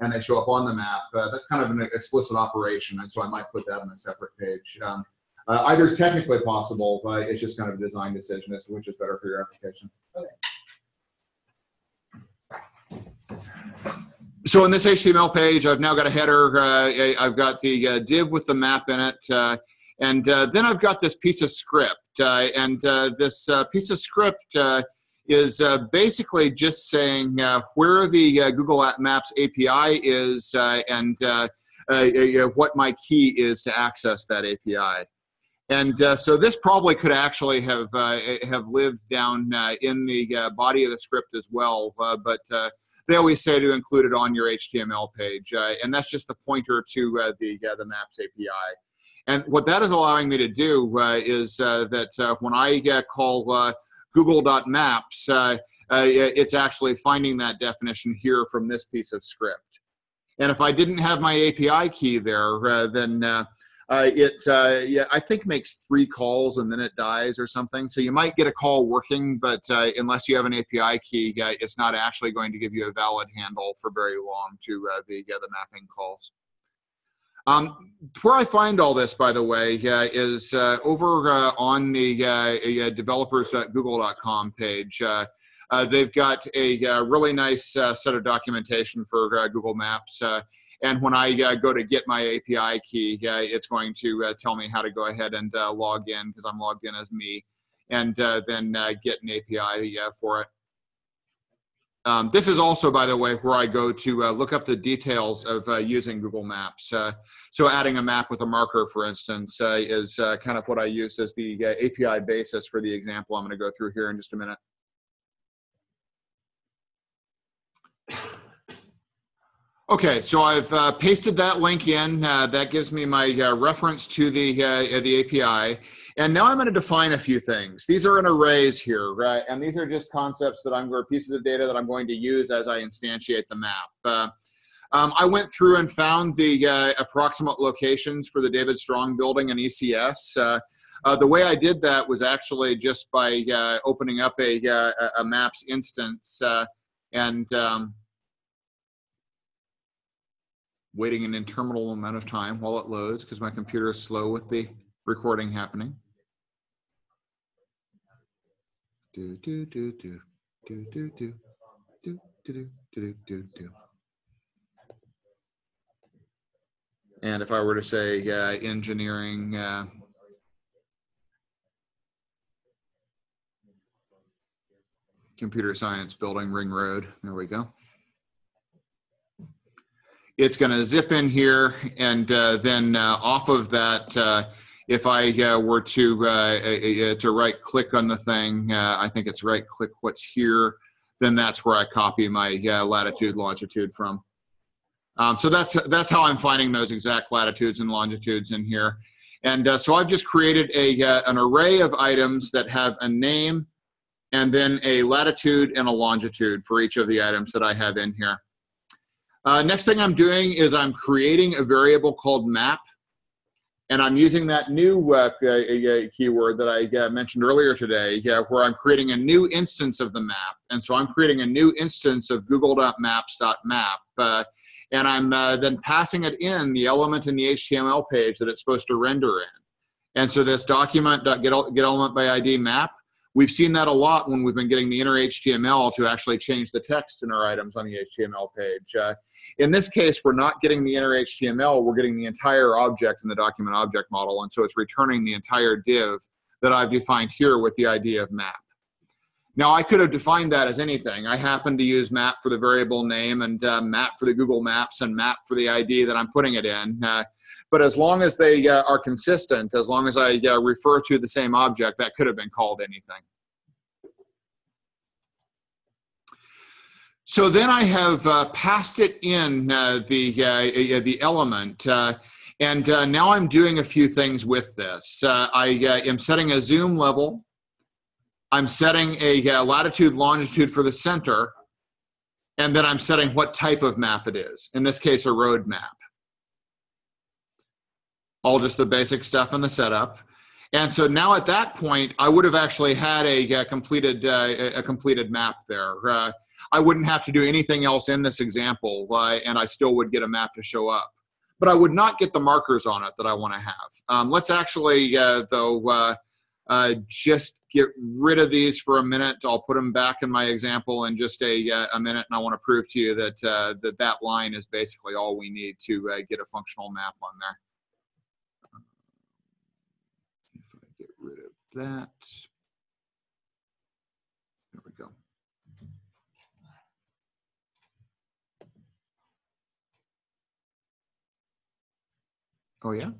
Speaker 1: and they show up on the map, that's kind of an explicit operation. And so I might put that on a separate page. Um, uh, either is technically possible, but it's just kind of a design decision as to which is better for your application. So in this HTML page, I've now got a header. Uh, I've got the uh, div with the map in it. Uh, and uh, then I've got this piece of script. Uh, and this piece of script is basically just saying where the Google Maps API is and what my key is to access that API. And uh, so this probably could actually have uh, have lived down uh, in the uh, body of the script as well, uh, but uh, they always say to include it on your HTML page, and that's just the pointer to the the Maps API. And what that is allowing me to do is that when I call Google.maps, it's actually finding that definition here from this piece of script. And if I didn't have my API key there, then uh, it uh, yeah I think makes three calls and then it dies or something. So you might get a call working, but uh, unless you have an API key, uh, it's not actually going to give you a valid handle for very long to uh, the uh, the mapping calls. Um, where I find all this, by the way, is over on the developers.google.com page. They've got a really nice set of documentation for Google Maps. And when I uh, go to get my API key, it's going to uh, tell me how to go ahead and uh, log in because I'm logged in as me, and uh, then get an API for it. Um, this is also, by the way, where I go to uh, look up the details of uh, using Google Maps. Uh, so adding a map with a marker, for instance, is kind of what I used as the API basis for the example I'm going to go through here in just a minute. Okay, so I've uh, pasted that link in. Uh, that gives me my uh, reference to the uh, the API. And now I'm going to define a few things. These are in arrays here, right? And these are just concepts that I'm, or pieces of data that I'm going to use as I instantiate the map. Uh, um, I went through and found the uh, approximate locations for the David Strong building and ECS. Uh, uh, the way I did that was actually just by uh, opening up a, uh, a maps instance and um, waiting an interminable amount of time while it loads because my computer is slow with the recording happening. Do do do do do do do do do do do do. And if I were to say uh, engineering, uh, computer science building, Ring Road, there we go. It's going to zip in here, and uh, then uh, off of that, uh, if I uh, were to uh, uh, to right click on the thing, I think it's right click what's here, then that's where I copy my latitude longitude from. Um, so that's that's how I'm finding those exact latitudes and longitudes in here. And so I've just created a an array of items that have a name and then a latitude and a longitude for each of the items that I have in here. Uh, next thing I'm doing is I'm creating a variable called map. And I'm using that new uh, uh, keyword that I uh, mentioned earlier today, where I'm creating a new instance of the map. And so I'm creating a new instance of google.maps.map. Uh, and I'm uh, then passing it in the element in the HTML page that it's supposed to render in. And so this document.getElement by ID map We've seen that a lot when we've been getting the inner HTML to actually change the text in our items on the HTML page. Uh, in this case, we're not getting the inner HTML, we're getting the entire object in the document object model, and so it's returning the entire div that I've defined here with the idea of map. Now, I could have defined that as anything. I happen to use map for the variable name and uh, map for the Google Maps and map for the ID that I'm putting it in. Uh, but as long as they uh, are consistent, as long as I uh, refer to the same object, that could have been called anything. So then I have uh, passed it in uh, the, uh, the element, uh, and now I'm doing a few things with this. I am setting a zoom level. I'm setting a latitude, longitude for the center, and then I'm setting what type of map it is. In this case, a road map all just the basic stuff and the setup. And so now at that point, I would have actually had a, a completed uh, a completed map there. Uh, I wouldn't have to do anything else in this example, uh, and I still would get a map to show up. But I would not get the markers on it that I want to have. Um, let's actually, uh, though, uh, uh, just get rid of these for a minute. I'll put them back in my example in just a, a minute, and I want to prove to you that that that line is basically all we need to get a functional map on there. That. There we go. Oh, yeah?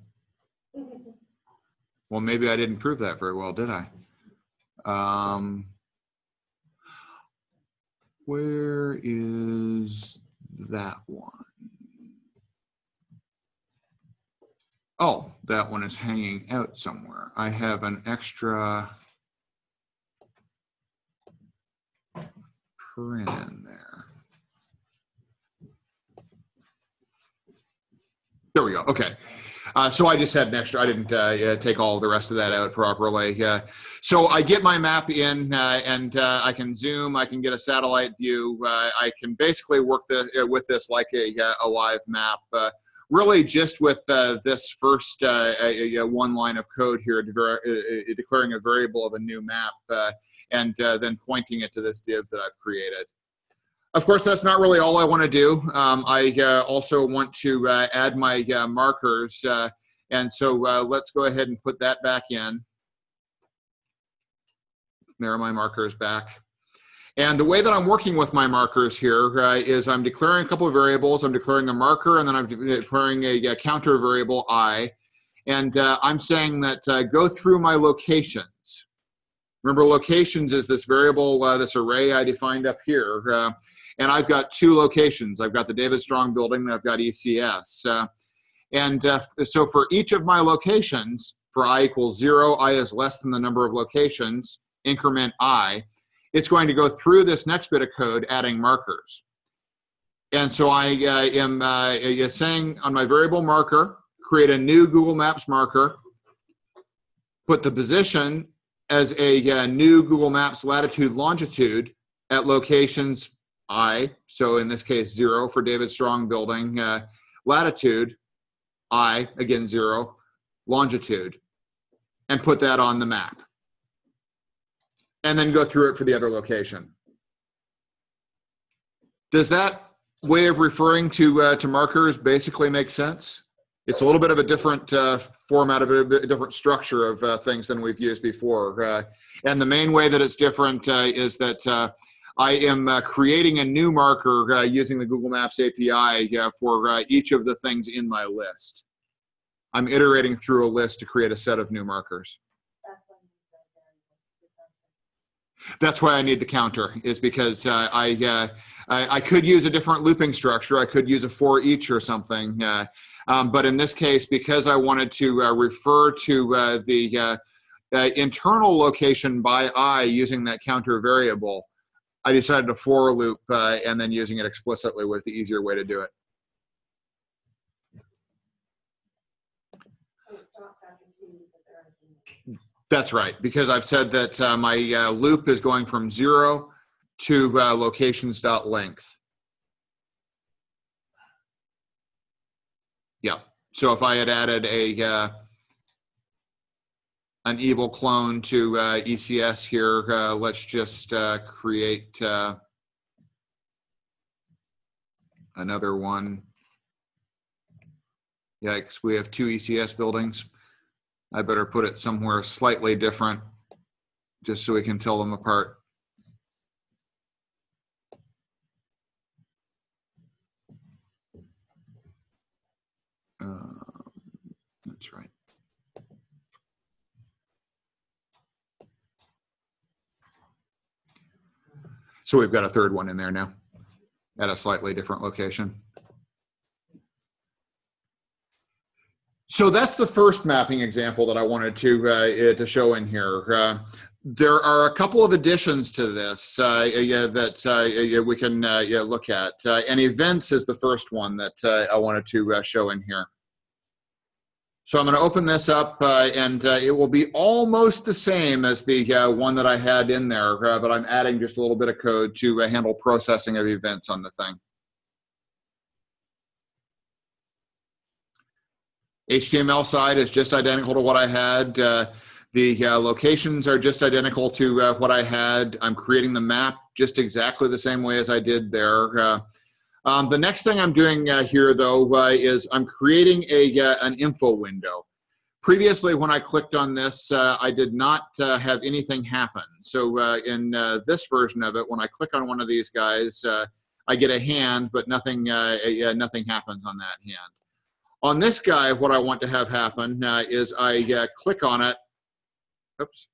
Speaker 1: Well, maybe I didn't prove that very well, did I? Um, where is that one? Oh, that one is hanging out somewhere. I have an extra print in there. There we go. Okay. Uh, so I just had an extra. I didn't uh, take all the rest of that out properly. Uh, so I get my map in, uh, and uh, I can zoom. I can get a satellite view. Uh, I can basically work the, with this like a, a live map really just with uh, this first uh, a, a one line of code here, de declaring a variable of a new map uh, and uh, then pointing it to this div that I've created. Of course, that's not really all I want to do. Um, I uh, also want to add my markers. and so let's go ahead and put that back in. There are my markers back. And the way that I'm working with my markers here uh, is I'm declaring a couple of variables. I'm declaring a marker, and then I'm declaring a, a counter variable i. And uh, I'm saying that uh, go through my locations, Remember, locations is this variable, uh, this array I defined up here. Uh, and I've got two locations. I've got the David Strong building and I've got ECS. Uh, and so for each of my locations, for i equals zero, i is less than the number of locations, increment i, it's going to go through this next bit of code adding markers. And so I uh, am uh, saying on my variable marker, create a new Google Maps marker, put the position as a uh, new Google Maps latitude longitude at locations I, so in this case zero for David Strong building, uh, latitude I, again zero, longitude, and put that on the map. And then go through it for the other location. Does that way of referring to uh, to markers basically make sense? It's a little bit of a different uh, format, of a, different structure of uh, things than we've used before. Uh, and the main way that it's different uh, is that uh, I am creating a new marker using the Google Maps API for each of the things in my list. I'm iterating through a list to create a set of new markers. That's why I need the counter, is because uh, I, uh, I, I could use a different looping structure. I could use a for each or something. Uh, um, but in this case, because I wanted to uh, refer to uh, the uh, internal location by i using that counter variable, I decided to for loop and then using it explicitly was the easier way to do it. That's right, because I've said that uh, my uh, loop is going from zero to uh, locations.length. Yeah, so if I had added a uh, an evil clone to uh, ECS here, uh, let's just uh, create uh, another one. Yikes, we have two ECS buildings. I better put it somewhere slightly different just so we can tell them apart. Um, that's right. So we've got a third one in there now at a slightly different location. So that's the first mapping example that I wanted to uh, to show in here. Uh, there are a couple of additions to this uh, yeah, that uh, yeah, we can uh, yeah, look at. Uh, and events is the first one that I wanted to show in here. So I'm going to open this up, and it will be almost the same as the one that I had in there, but I'm adding just a little bit of code to handle processing of events on the thing. HTML side is just identical to what I had. Uh, the uh, locations are just identical to uh, what I had. I'm creating the map just exactly the same way as I did there. Uh, um, the next thing I'm doing uh, here, though, uh, is I'm creating a an info window. Previously, when I clicked on this, I did not have anything happen. So in this version of it, when I click on one of these guys, I get a hand, but nothing nothing happens on that hand. On this guy, what I want to have happen uh, is I uh, click on it, oops,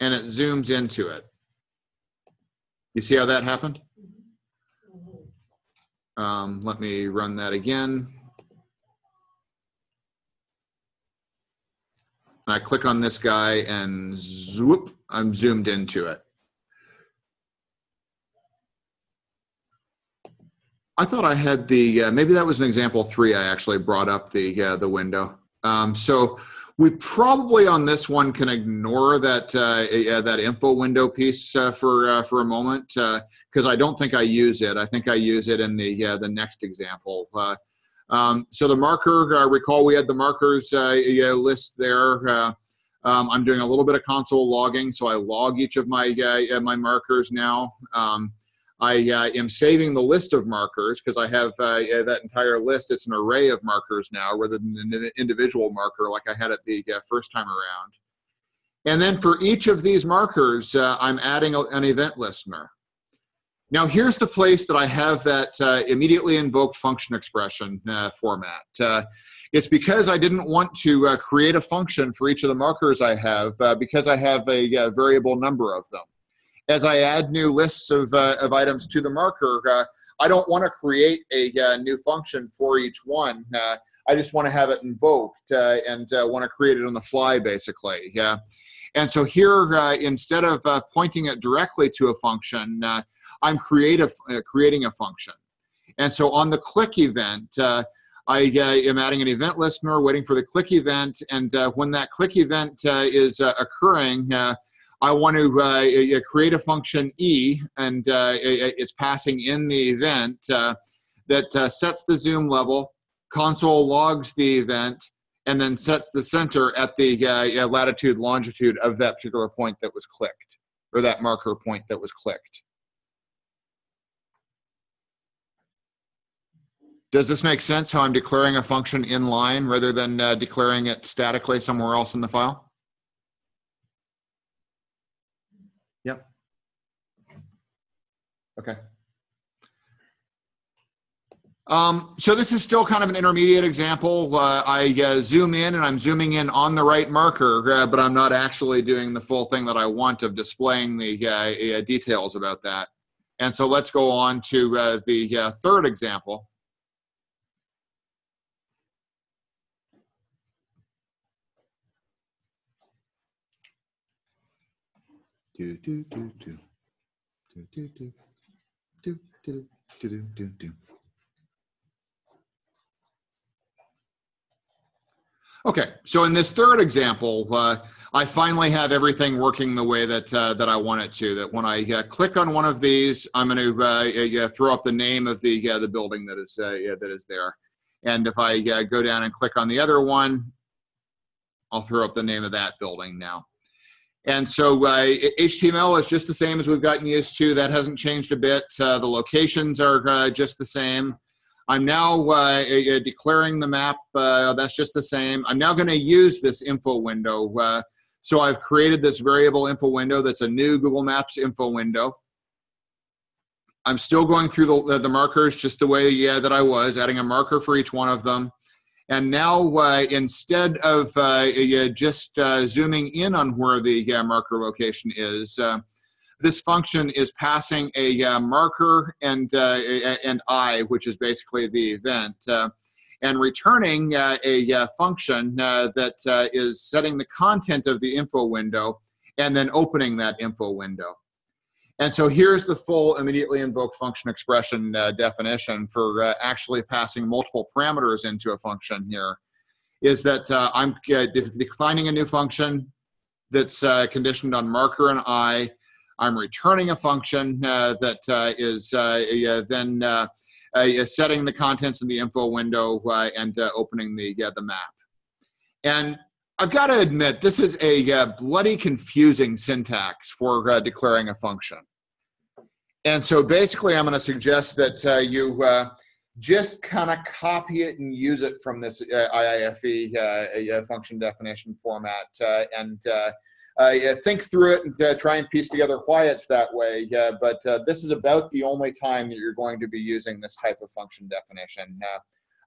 Speaker 1: and it zooms into it. You see how that happened? Um, let me run that again. I click on this guy and zoop, I'm zoomed into it. I thought I had the uh, maybe that was an example three. I actually brought up the uh, the window. Um, so we probably on this one can ignore that uh, that info window piece uh, for uh, for a moment because uh, I don't think I use it. I think I use it in the the next example. Um, so the marker, recall we had the markers list there. Um, I'm doing a little bit of console logging, so I log each of my my markers now. Um, I uh, am saving the list of markers because I have uh, that entire list. It's an array of markers now rather than an individual marker like I had it the uh, first time around. And then for each of these markers, uh, I'm adding a, an event listener. Now here's the place that I have that uh, immediately invoked function expression uh, format. It's because I didn't want to create a function for each of the markers I have because I have a, variable number of them. As I add new lists of, uh, of items to the marker, uh, I don't want to create a uh, new function for each one. Uh, I just want to have it invoked uh, and uh, want to create it on the fly, basically. Yeah. And so here, instead of pointing it directly to a function, I'm creative, creating a function. And so on the click event, I am adding an event listener, waiting for the click event. And when that click event is occurring, I want to uh, create a function E, and uh, it's passing in the event uh, that uh, sets the zoom level, console logs the event, and then sets the center at the uh, latitude, longitude of that particular point that was clicked, or that marker point that was clicked. Does this make sense how I'm declaring a function in line rather than uh, declaring it statically somewhere else in the file? Okay. Um, so this is still kind of an intermediate example. Uh, I uh, zoom in and I'm zooming in on the right marker, uh, but I'm not actually doing the full thing that I want of displaying the uh, uh, details about that. And so let's go on to uh, the third example. Do, do, do, do. Do, do, do. Okay, so in this third example, uh, I finally have everything working the way that uh, that I want it to. That when I uh, click on one of these, I'm going to throw up the name of the the building that is yeah, that is there. And if I go down and click on the other one, I'll throw up the name of that building now. And so uh, HTML is just the same as we've gotten used to. That hasn't changed a bit. Uh, the locations are uh, just the same. I'm now uh, declaring the map. Uh, that's just the same. I'm now going to use this info window. Uh, so I've created this variable info window that's a new Google Maps info window. I'm still going through the, the markers just the way yeah, that I was, adding a marker for each one of them. And now, uh, instead of uh, just uh, zooming in on where the uh, marker location is, this function is passing a marker and and i, which is basically the event, and returning a function that is setting the content of the info window and then opening that info window. And so here's the full immediately invoked function expression uh, definition for uh, actually passing multiple parameters into a function here. Is that uh, I'm uh, de- a new function that's uh, conditioned on marker and i. I'm returning a function uh, that is then setting the contents in the info window and opening the the map. And I've got to admit, this is a uh, bloody confusing syntax for uh, declaring a function. And so basically, I'm going to suggest that uh, you uh, just kind of copy it and use it from this uh, IIFE uh, function definition format uh, and uh, think through it and try and piece together why it's that way. But this is about the only time that you're going to be using this type of function definition. Uh,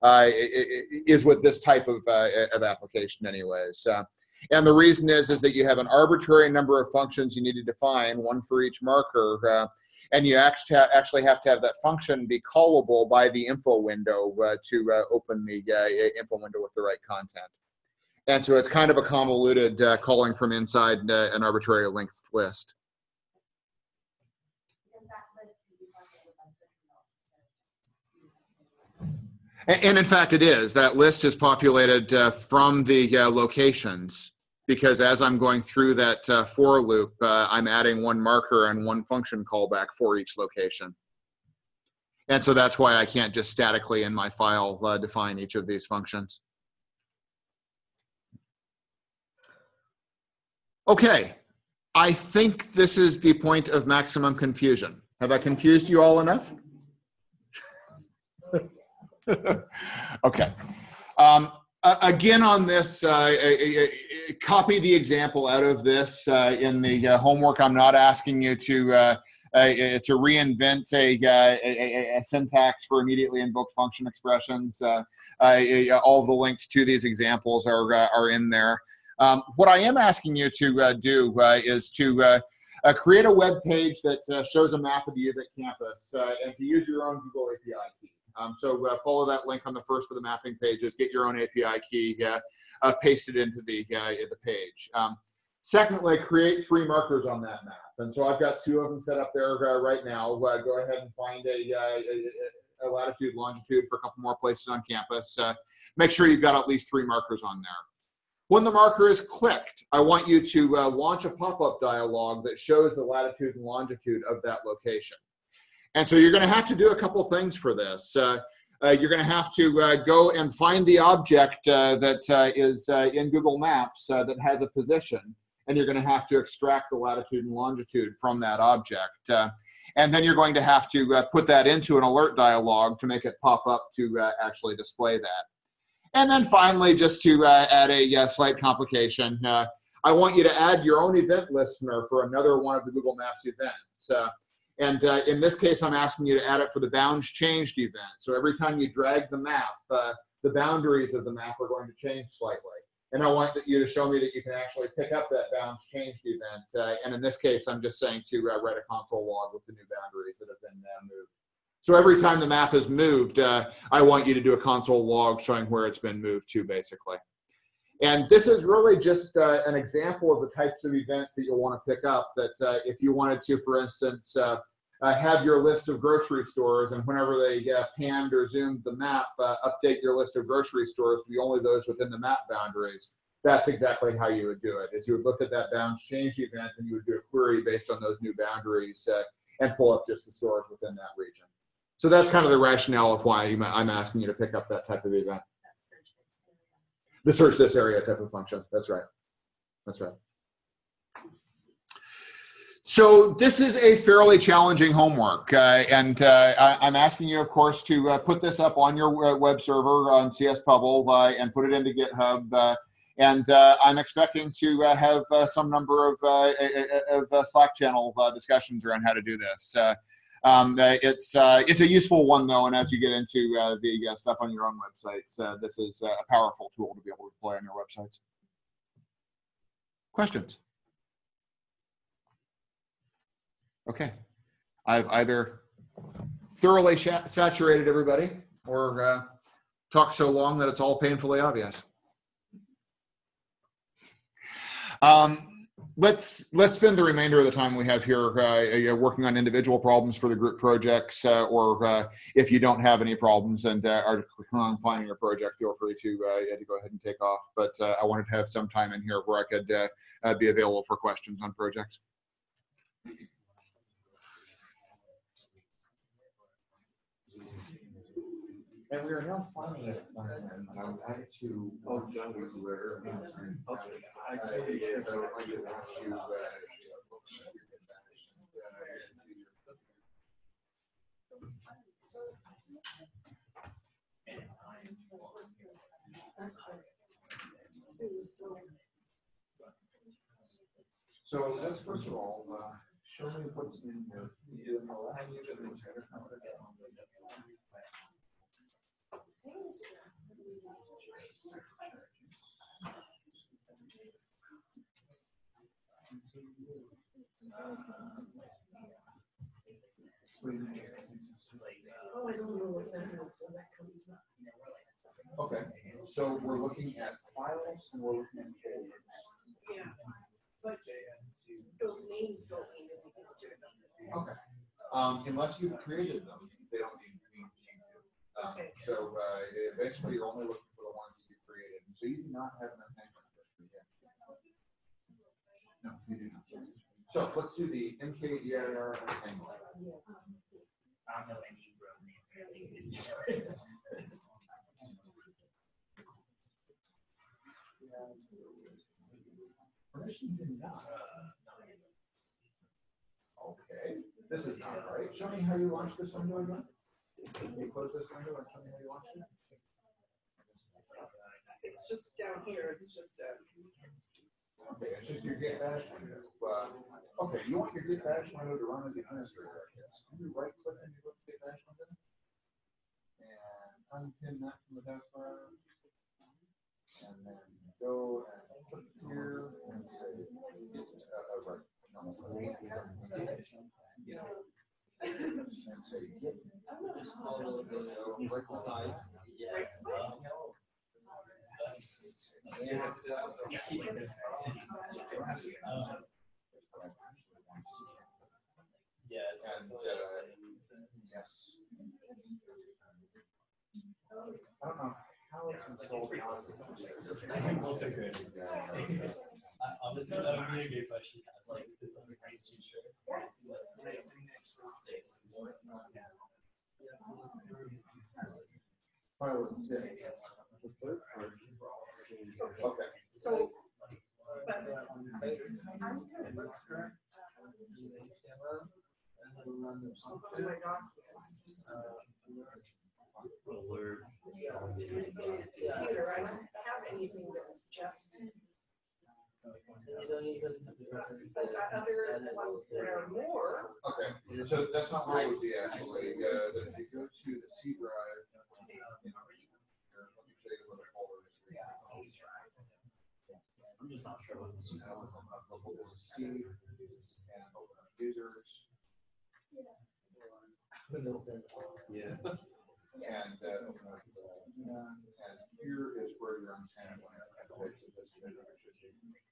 Speaker 1: uh, i- i- i- is with this type of, of application anyways. And the reason is, is that you have an arbitrary number of functions you need to define, one for each marker, and you actually actually have to have that function be callable by the info window uh, to uh, open the uh, info window with the right content. And so it's kind of a convoluted uh, calling from inside uh, an arbitrary length list. And, and in fact, it is. That list is populated uh, from the locations because as I'm going through that uh, for loop, uh, I'm adding one marker and one function callback for each location. And so that's why I can't just statically in my file uh, define each of these functions. Okay, I think this is the point of maximum confusion. Have I confused you all enough? [LAUGHS] okay. Um, a- again, on this, uh, uh, uh, copy the example out of this uh, in the uh, homework. I'm not asking you to uh, Uh, it's reinvent a, uh, a, a, syntax for immediately invoked function expressions. Uh, uh, all the links to these examples are uh, are in there. Um, what I am asking you to uh, do uh, is to uh, uh, create a web page that uh, shows a map of the UVic campus uh, and to use your own Google API. Um, so uh, follow that link on the first of the mapping pages, get your own API key, uh, uh, paste it into the, uh, the page. Um, secondly, create three markers on that map. And so I've got two of them set up there uh, right now. Go ahead and find a, a, a latitude, longitude for a couple more places on campus. Make sure you've got at least three markers on there. When the marker is clicked, I want you to launch a pop-up dialog that shows the latitude and longitude of that location. And so you're going to have to do a couple things for this. Uh, uh, you're going to have to uh, go and find the object uh, that uh, is uh, in Google Maps that has a position, and you're going to have to extract the latitude and longitude from that object. And then you're going to have to put that into an alert dialog to make it pop up to actually display that. And then finally, just to add a slight complication, I want you to add your own event listener for another one of the Google Maps events. Uh, and uh, in this case, I'm asking you to add it for the bounds changed event. So every time you drag the map, uh, the boundaries of the map are going to change slightly. And I want you to show me that you can actually pick up that bounds changed event. Uh, and in this case, I'm just saying to uh, write a console log with the new boundaries that have been uh, moved. So every time the map is moved, uh, I want you to do a console log showing where it's been moved to, basically. And this is really just uh, an example of the types of events that you'll want to pick up. That uh, if you wanted to, for instance, uh, uh, have your list of grocery stores, and whenever they uh, panned or zoomed the map, uh, update your list of grocery stores to be only those within the map boundaries. That's exactly how you would do it. Is you would look at that bounds change event, and you would do a query based on those new boundaries, and pull up just the stores within that region. So that's kind of the rationale of why I'm asking you to pick up that type of event. The search this area type of function. That's right. That's right. So this is a fairly challenging homework, uh, and uh, I, am asking you, of course, to uh, put this up on your uh, web server on CS Pubble uh, and put it into GitHub. Uh, and I'm expecting to have some number of, of Slack channel discussions around how to do this. Um, it's it's a useful one though, and as you get into the stuff on your own websites, this is a powerful tool to be able to deploy on your websites. Questions? Okay. I've either thoroughly saturated everybody or uh, talked so long that it's all painfully obvious. Um, let's let's spend the remainder of the time we have here uh, working on individual problems for the group projects, uh, or uh, if you don't have any problems and uh, are on finding your project, feel free to uh, to go ahead and take off. But uh, I wanted to have some time in here where I could be available for questions on projects. And we are now finally at a point, and I would like to walk you where. I I would like to walk you, uh, So let's first of all, uh, show me what's in the last-
Speaker 3: Oh, I don't know what that is when that comes up.
Speaker 6: Okay, so we're looking at files and we're looking at folders.
Speaker 3: Yeah. But those names don't mean anything.
Speaker 6: Okay. Um, unless you've created them, they don't need to be named. Um,
Speaker 3: Okay.
Speaker 6: So, uh, basically you're only looking for the ones that you created. So you do not have an amendment history yet. No, you do not. So let's do the mkdir entanglement. Permission denied. Okay, this is not right. Show me how you launched this window again. Can you close this window and show me how you it?
Speaker 3: It's just down here, it's just, uh,
Speaker 1: Okay, it's just your Git Bash window. Uh, okay, you want your Git Bash window to run as the administrator, I guess. Can you right click and you go to Git Bash window? And unpin that from the file. And then go and click here and say, uh, uh, right. no, And say, get.
Speaker 4: Just follow the
Speaker 1: click.
Speaker 4: sides. Yeah. it's.
Speaker 1: And, Yes. I don't know how it's installed. on the
Speaker 4: We'll figure it I- Honestly, that would be a good question. Like, is something nice to share? States.
Speaker 1: File is six.
Speaker 6: The third part.
Speaker 1: Okay.
Speaker 3: So, but I'll go to my documents.
Speaker 6: Alert.
Speaker 3: Computer, I don't have anything that's just,
Speaker 4: You don't even.
Speaker 3: I've other ones that are more.
Speaker 1: Okay, so that's not where it would be actually, uh, then if you go to the C drive. you know, here, let me show you what a folder is.
Speaker 6: I'm just not sure what this is.
Speaker 1: Now, open up the whole C and users
Speaker 6: Yeah.
Speaker 1: and, uh, open up, and here is where your antenna went. Okay, so this is what it should be.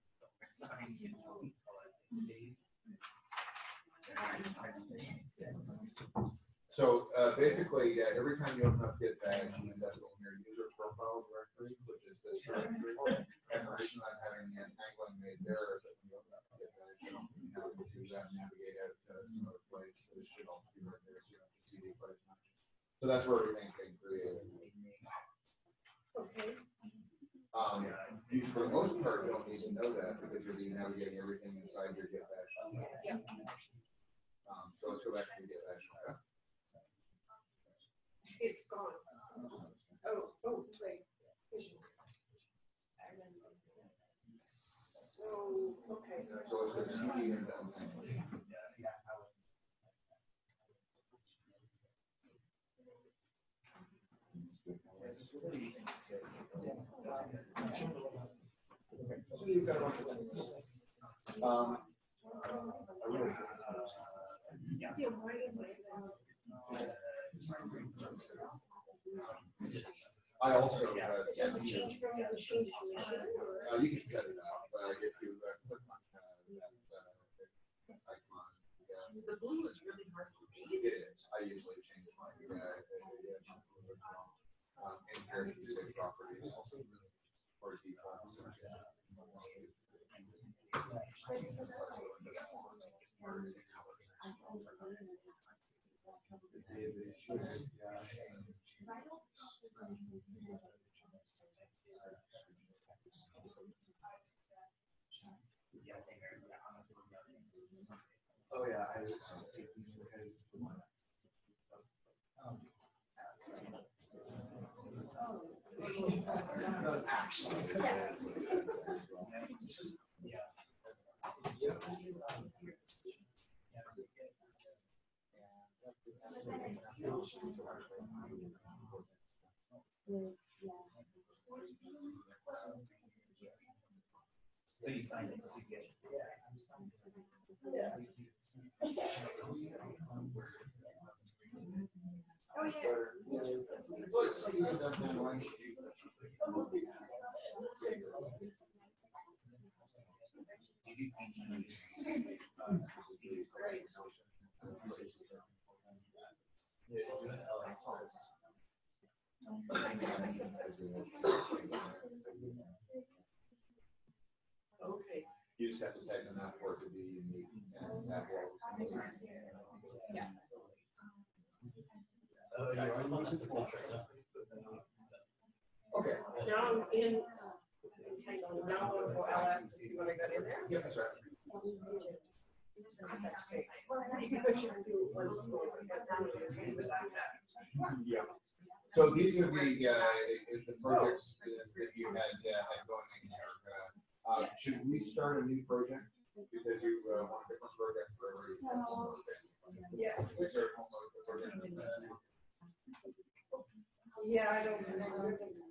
Speaker 1: So, uh, basically, uh, every time you open up Git Bash, you end up in your user profile directory, which is this directory. And the reason I'm having an angling made there is that when you open up Git Bash, you don't have to do that, navigate out to some other place, this should also be right there, so you don't have to see the place. So that's where everything's being created.
Speaker 3: Okay,
Speaker 1: Um, you for the most part don't need to know that because you'll be navigating everything inside your Git Bash.
Speaker 3: Yeah.
Speaker 1: Um, so let's go back to the Git Bash.
Speaker 3: it's gone. Oh, oh, wait. So, okay.
Speaker 1: So let's go CD and you've got a bunch of things. Um. I
Speaker 3: Yeah, why is it?
Speaker 1: I also, uh,
Speaker 3: Does it change from machine to machine
Speaker 1: uh, you can set it up, uh, if you uh, click on, uh, that, uh, icon. yeah.
Speaker 3: The blue is really hard to read.
Speaker 1: It is, I usually change my, uh, uh, um, in here, you say properties. Or default.
Speaker 6: Oh, yeah, I was just taking. No, Oh, so you signed it.
Speaker 3: Yeah.
Speaker 1: Oh, yeah.
Speaker 3: Okay.
Speaker 1: You just have to type enough for it to be unique and that will.
Speaker 3: Yeah.
Speaker 4: Oh, you're on one, that's a separate, no?
Speaker 1: Okay,
Speaker 3: Now I'm in, now I'm gonna LS to see what I got in there.
Speaker 1: yeah, that's right.
Speaker 3: That's fake. I should do one more, but now I'm just gonna go back up.
Speaker 1: Yeah. So these are the, uh, the projects that that you had, uh, had going in here. Uh, Uh, should we start a new project? Because you, uh, want a different project for every.
Speaker 3: Yes.
Speaker 1: We start a project.
Speaker 3: Yeah, I don't, know.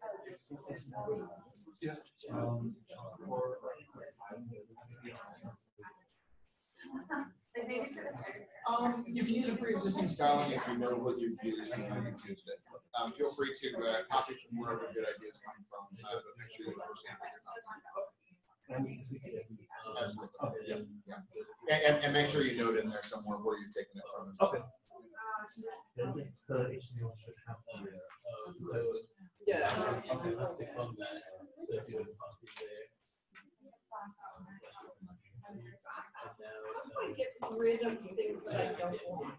Speaker 1: repository.
Speaker 6: Um, or-
Speaker 1: Um, you can use a pre-existing styling if you know what you've used and how you've used it. Um, feel free to, uh, copy from wherever good ideas come from, uh, but make sure you understand. what you're copying.
Speaker 6: and we can tweak it if we-
Speaker 1: Absolutely.
Speaker 6: Okay, yeah.
Speaker 1: Yeah. And, and, and make sure you note in there somewhere where you've taken it from.
Speaker 6: Okay. Then the third HTML should have the,
Speaker 3: Yeah.
Speaker 4: okay, I'll take on that, so do a copy there.
Speaker 3: How do I get rid of things that I don't want?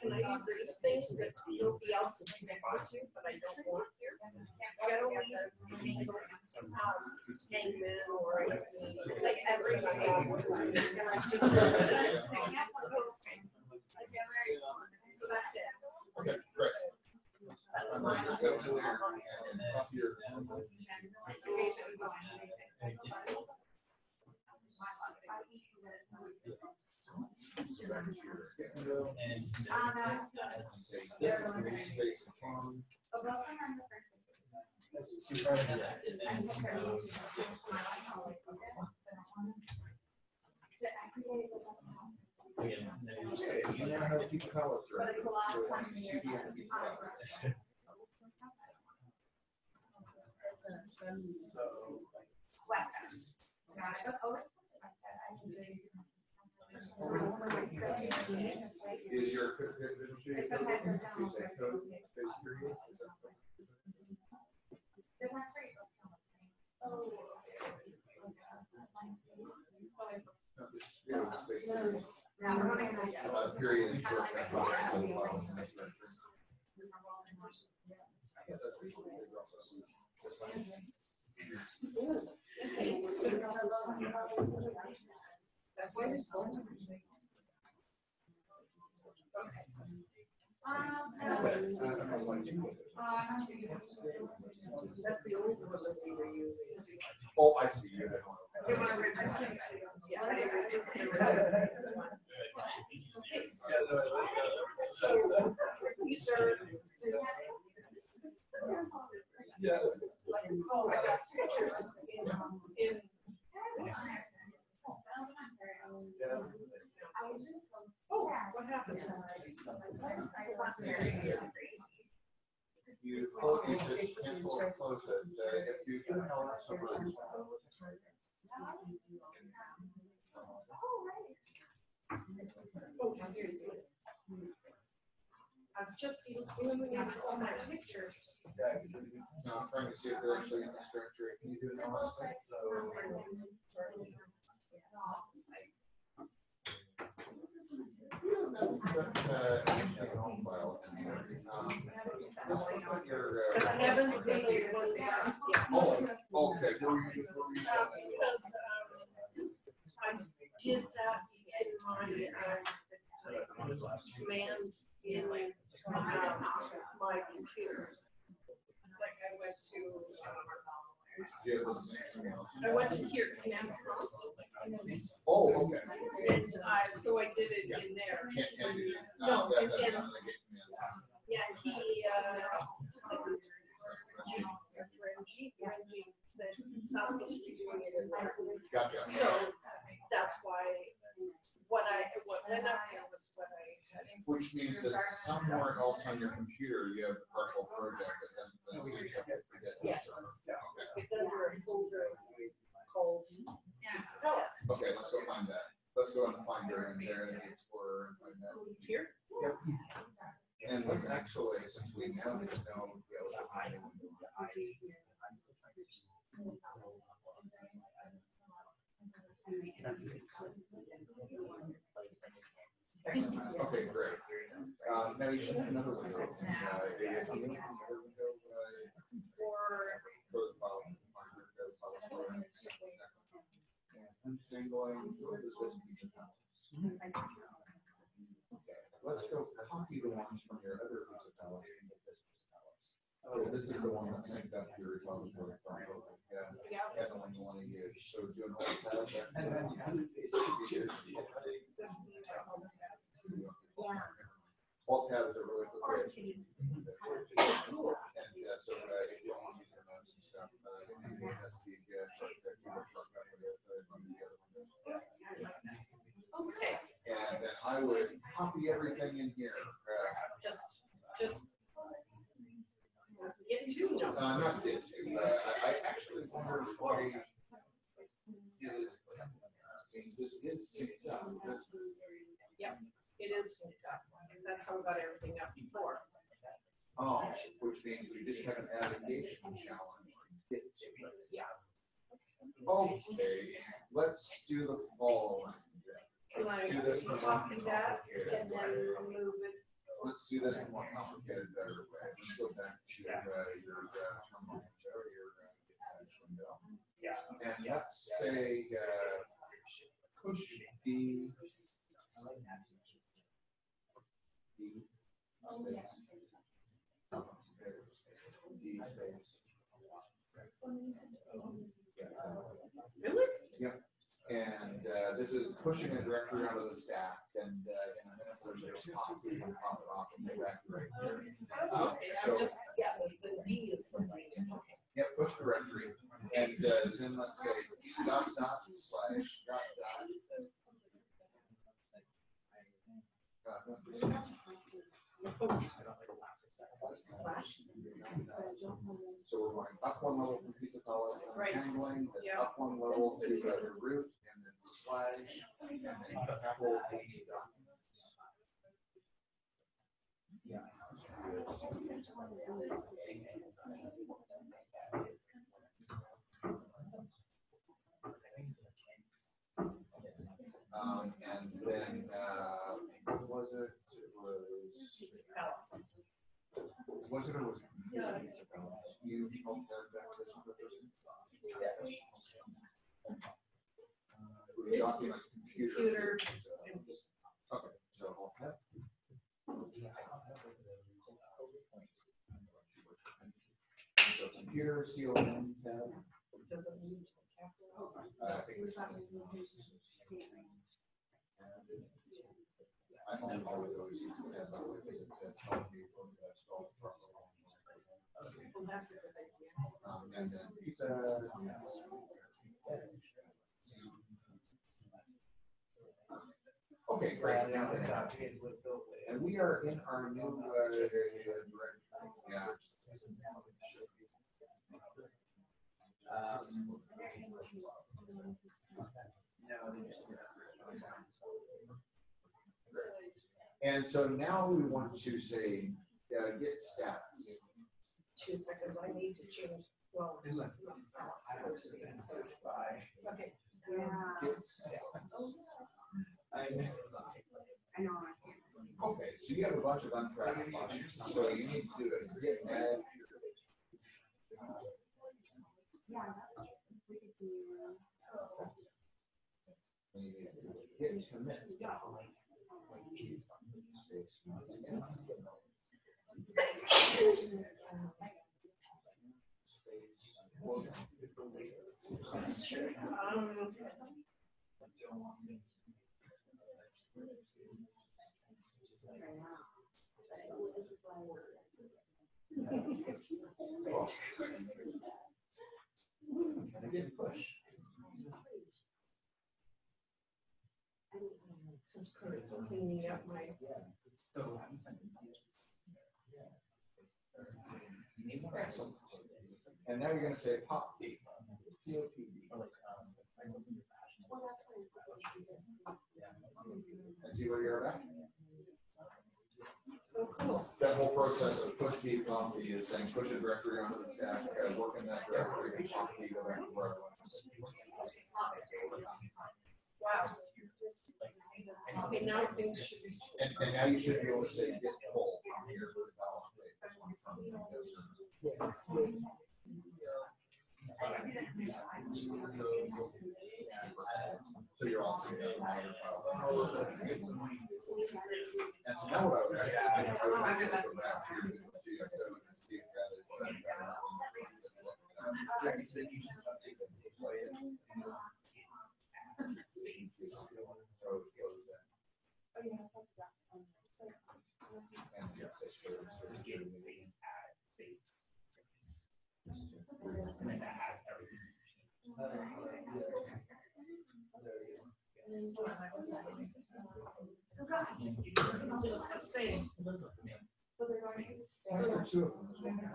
Speaker 3: Can I erase things that nobody else is connected to, but I don't want here? Like, I don't need, um, hangman or anything.
Speaker 5: Like everybody.
Speaker 3: So that's it.
Speaker 1: Okay, great. Yeah, erase space upon.
Speaker 4: See, right, yeah, and then, again, now you're just
Speaker 1: Okay,
Speaker 4: like-
Speaker 1: you now have two colors.
Speaker 5: But it's the last time [LAUGHS] we
Speaker 1: CD
Speaker 5: were-
Speaker 1: and two colors.
Speaker 4: So,
Speaker 1: Is your vi- vi- visual studio code, is code space period? This- yeah, period. Yeah, that's
Speaker 3: That's it. That's the old one that we were using.
Speaker 1: Oh, I see, you had one.
Speaker 3: You wanna rip it? Yeah. So, these are, this.
Speaker 4: Yeah.
Speaker 3: Oh, I got pictures in, oh, what happened?
Speaker 1: You close, it, uh, if you. somewhere-
Speaker 3: Oh, here's the- I've just illuminated all my pictures.
Speaker 1: No, I'm trying to see if they're actually in this directory, can you do it on this thing? Uh, actually, home file in there. Um, Let's put your, uh.
Speaker 3: But I haven't really one down yet.
Speaker 1: Oh, okay, where were you, where were you?
Speaker 3: Because, um, I did that in my, um, command in, my computer. Like I went to, um,
Speaker 1: Yeah, let's see something else.
Speaker 3: I went to here, command
Speaker 1: Oh, okay.
Speaker 3: and I, so I did it in there.
Speaker 1: Can't, can't do that.
Speaker 3: No,
Speaker 1: Uh, that-
Speaker 3: and-
Speaker 1: that's
Speaker 3: and-
Speaker 1: not the game, yeah.
Speaker 3: Yeah, he, uh, said, not supposed to be doing it in there.
Speaker 1: Gotcha.
Speaker 3: So that's why, what I, what ended up was what I had.
Speaker 1: Which means that somewhere else on your computer, you have a partial project that hasn't been synced up with the-
Speaker 3: Yes.
Speaker 1: Okay.
Speaker 3: It's under a folder called. Pellets.
Speaker 1: Oh, okay, let's go find that. Let's go on the Finder and there in the Explorer and find that.
Speaker 3: Here?
Speaker 1: Yep. And let's actually, since we now know, yeah, let's just find it. Okay, great. Uh, now you should have another window. Uh, need another window, uh,
Speaker 3: For,
Speaker 1: for the house? Okay, Let's go copy the ones from your other house and get this. Because this is the one that synced up to your repository file. Yeah,
Speaker 3: yeah,
Speaker 1: that's the one you want to use. So do you tab that-
Speaker 4: And then you have to basically
Speaker 1: Alt tabs are really quick. way And uh, so uh, if you don't want to use the and stuff, uh, maybe that's the shortcut, keyboard shortcut for the on the other windows.
Speaker 3: okay,
Speaker 1: And then I would copy everything in here. Uh,
Speaker 3: just, just. Get two, John.
Speaker 1: Uh, not get to, uh, I, I actually wonder why is, since this is synced up,
Speaker 3: Yep, it is synced up, because that's how we got everything up before.
Speaker 1: oh, which means we just have an navigation challenge. to get to it.
Speaker 3: Yeah.
Speaker 1: Okay, let's do the following. Let's do this one
Speaker 3: copy that and then move it?
Speaker 1: Let's do this in a more complicated, better way. Let's go back to, uh, your, uh, terminal window, your, uh, detached window.
Speaker 4: Yeah.
Speaker 1: And let's say, uh, push D. D. D space.
Speaker 3: Really?
Speaker 1: And, uh, this is pushing a directory onto the stack and, uh, in a minute, we're just copy and pop it off and go back to right here. Um,
Speaker 3: Okay,
Speaker 1: so-
Speaker 3: I'm just, yeah, the, the D is something, okay.
Speaker 1: Yeah, push directory, and uh, then let's say dot dot slash dot dot. So we're going up one level from pizza color,
Speaker 3: Right.
Speaker 1: handling, then up one level to the root, and then slash, and then D documents. Um, and then, uh, what was it? It was. Was it or was? You helped have that this one person? Uh, Documents, computer.
Speaker 3: Computer.
Speaker 1: Okay, so I'll have. So computer, C O M tab.
Speaker 3: Does it need to capitalize?
Speaker 1: uh, I think it's- I'm only one of those. who has all the things that tell me when to install the proper one.
Speaker 3: Well, that's a good idea.
Speaker 1: Um, and then pizza. Okay, great. Now, And we are in our new, uh, yeah.
Speaker 6: Um,
Speaker 1: And so now we want to say, uh, git status.
Speaker 3: Two seconds, I need to change, well.
Speaker 6: Isn't it?
Speaker 3: Okay.
Speaker 5: Yeah,
Speaker 1: Git status.
Speaker 5: I know. I can't.
Speaker 1: Okay, so you have a bunch of untracked files, so you need to do is git add.
Speaker 5: Yeah, we could do.
Speaker 1: and you need to Git commit. And again, push.
Speaker 3: Is great for cleaning up my,
Speaker 6: So.
Speaker 1: Excellent. And now you're gonna say pop D. P-O-P-D. And see where you're at.
Speaker 3: oh, cool.
Speaker 1: That whole process of push D pop D is saying push a directory onto the stack, uh, work in that directory and pop D go back to where it was.
Speaker 3: Okay, now things should be.
Speaker 1: And, and now you should be able to say get full from here without, wait, this one from this or- So you're all saying. Oh, and so now what I would actually do is I would go back here to see if that- see if that is, close that. And yes, it's for- it's for-
Speaker 3: Same.
Speaker 1: Well, there are two of them. There's one-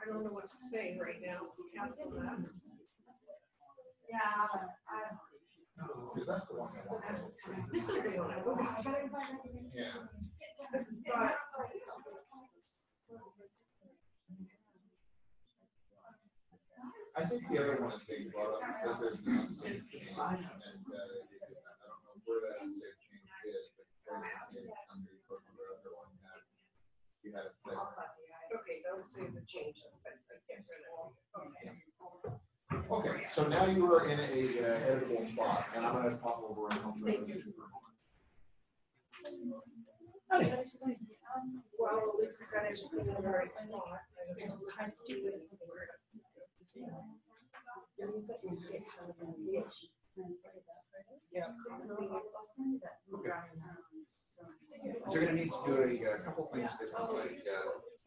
Speaker 3: I don't know what to say right now. Cancel that.
Speaker 1: Because that's the one I want.
Speaker 3: This is the one I want.
Speaker 1: Yeah.
Speaker 3: This is got.
Speaker 1: I think the other one is being brought up because there's been safe change and, uh, I don't know where that safe change is, but there's a under your the other one that you had a play.
Speaker 3: Okay, don't say the changes, but I can't remember. Okay.
Speaker 1: Okay, so now you are in a uh, editable spot and I'm gonna pop over and help. you.
Speaker 3: Thank you. Well, at least we got everything in the right spot. I just tried to see what it. Yeah.
Speaker 1: So you're gonna need to do a, uh couple things different, like, uh,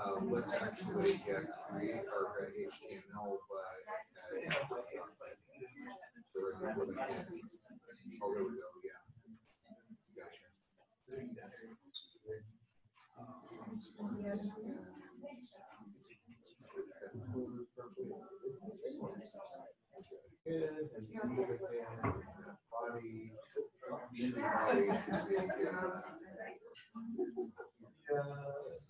Speaker 1: uh, let's actually, uh, create our uh, HTML, uh, uh, oh, there we go, yeah. Gotcha. Good,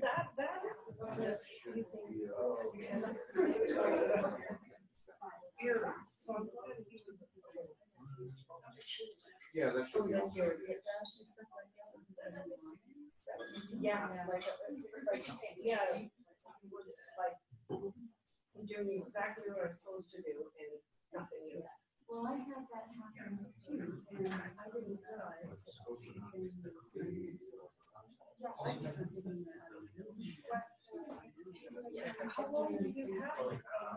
Speaker 1: That, that
Speaker 3: is just using here, so I'm glad you.
Speaker 1: Yeah, that should be. all.
Speaker 3: Yeah, like, like, yeah, it was like, I'm doing exactly what I'm supposed to do and nothing is.
Speaker 5: Well, I had that happen too, and I didn't realize that she can.
Speaker 3: Yes, and how long do you have? uh,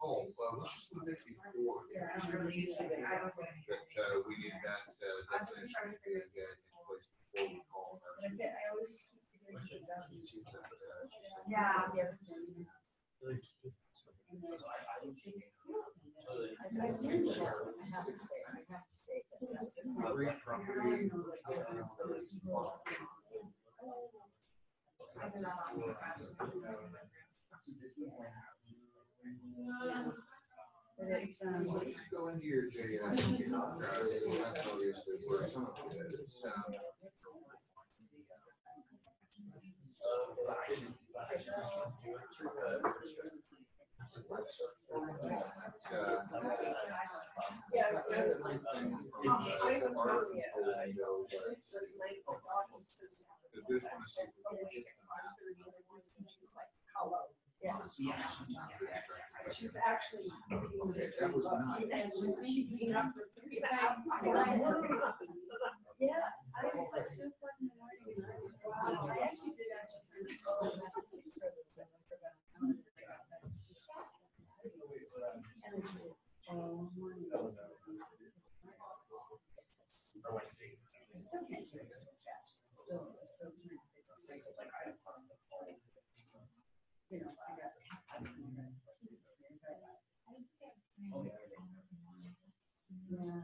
Speaker 1: Oh, well, let's just move it before.
Speaker 5: I'm really used to. I don't think.
Speaker 1: uh, we need that, uh, definition in, in place before we call that.
Speaker 5: I always Yeah, I have to say, I have to say. Um,
Speaker 1: Go into your JS. That's obviously where some of it is.
Speaker 3: Yeah, this night, is like.
Speaker 5: Yeah.
Speaker 3: She's actually.
Speaker 1: Okay, that was nice.
Speaker 3: And she's been up for three and a half [LAUGHS] hours.
Speaker 5: Yeah, I was like two o'clock in the morning. I Wow, I actually did ask [LAUGHS] to send it over. I was just like, for the- for the- for the- I wanted to figure out that it's just- And then she, oh, morning. I still can't hear it. Still, still trying to figure out, like, like, I don't know. You know, I got. I was in there. Yeah.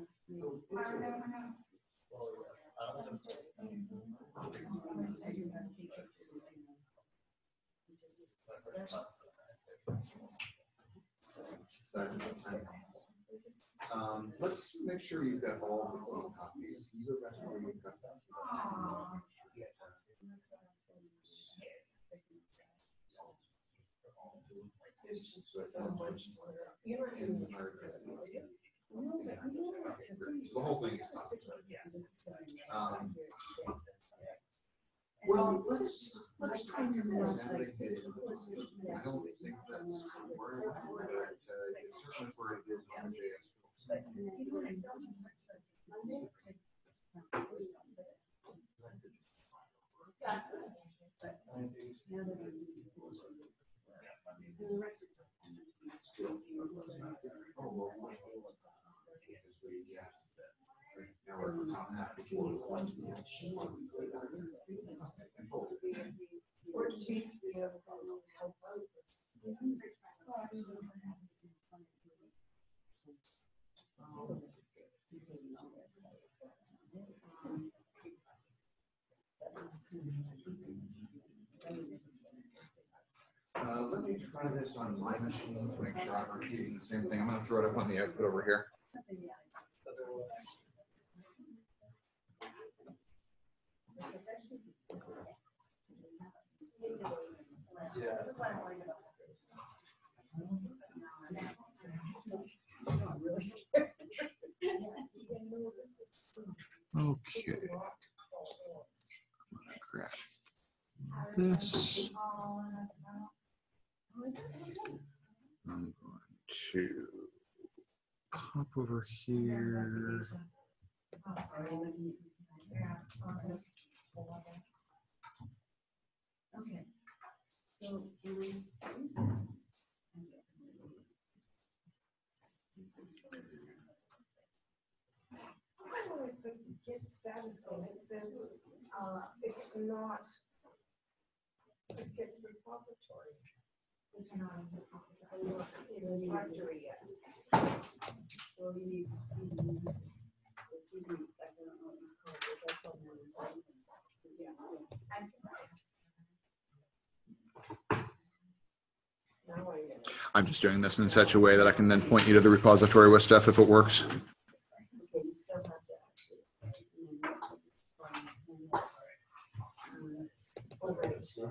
Speaker 1: Um, let's make sure you've got all the clean copies. Where you've that.
Speaker 3: There's just so much. You were the
Speaker 1: whole thing is. Um, Well, let's, let's try to navigate it. I don't think that's where, it is, but uh, it's certainly where it is on the JS. Now we're on that before.
Speaker 3: Or at least be able to help out.
Speaker 1: Uh, let me try this on my machine to make sure I'm repeating the same thing. I'm gonna throw it up on the output over here.
Speaker 4: Yeah.
Speaker 2: Okay. Grab This. I'm going to pop over here.
Speaker 5: Okay. So it was.
Speaker 3: Oh, the Git status and it says, uh, it's not. a Git repository. It's not the directory yet.
Speaker 5: So we need to see. So see, I don't know what you call it, I call them.
Speaker 3: Now I know.
Speaker 2: I'm just doing this in such a way that I can then point you to the repository with stuff if it works.
Speaker 5: Okay, you still have to actually.
Speaker 4: This is a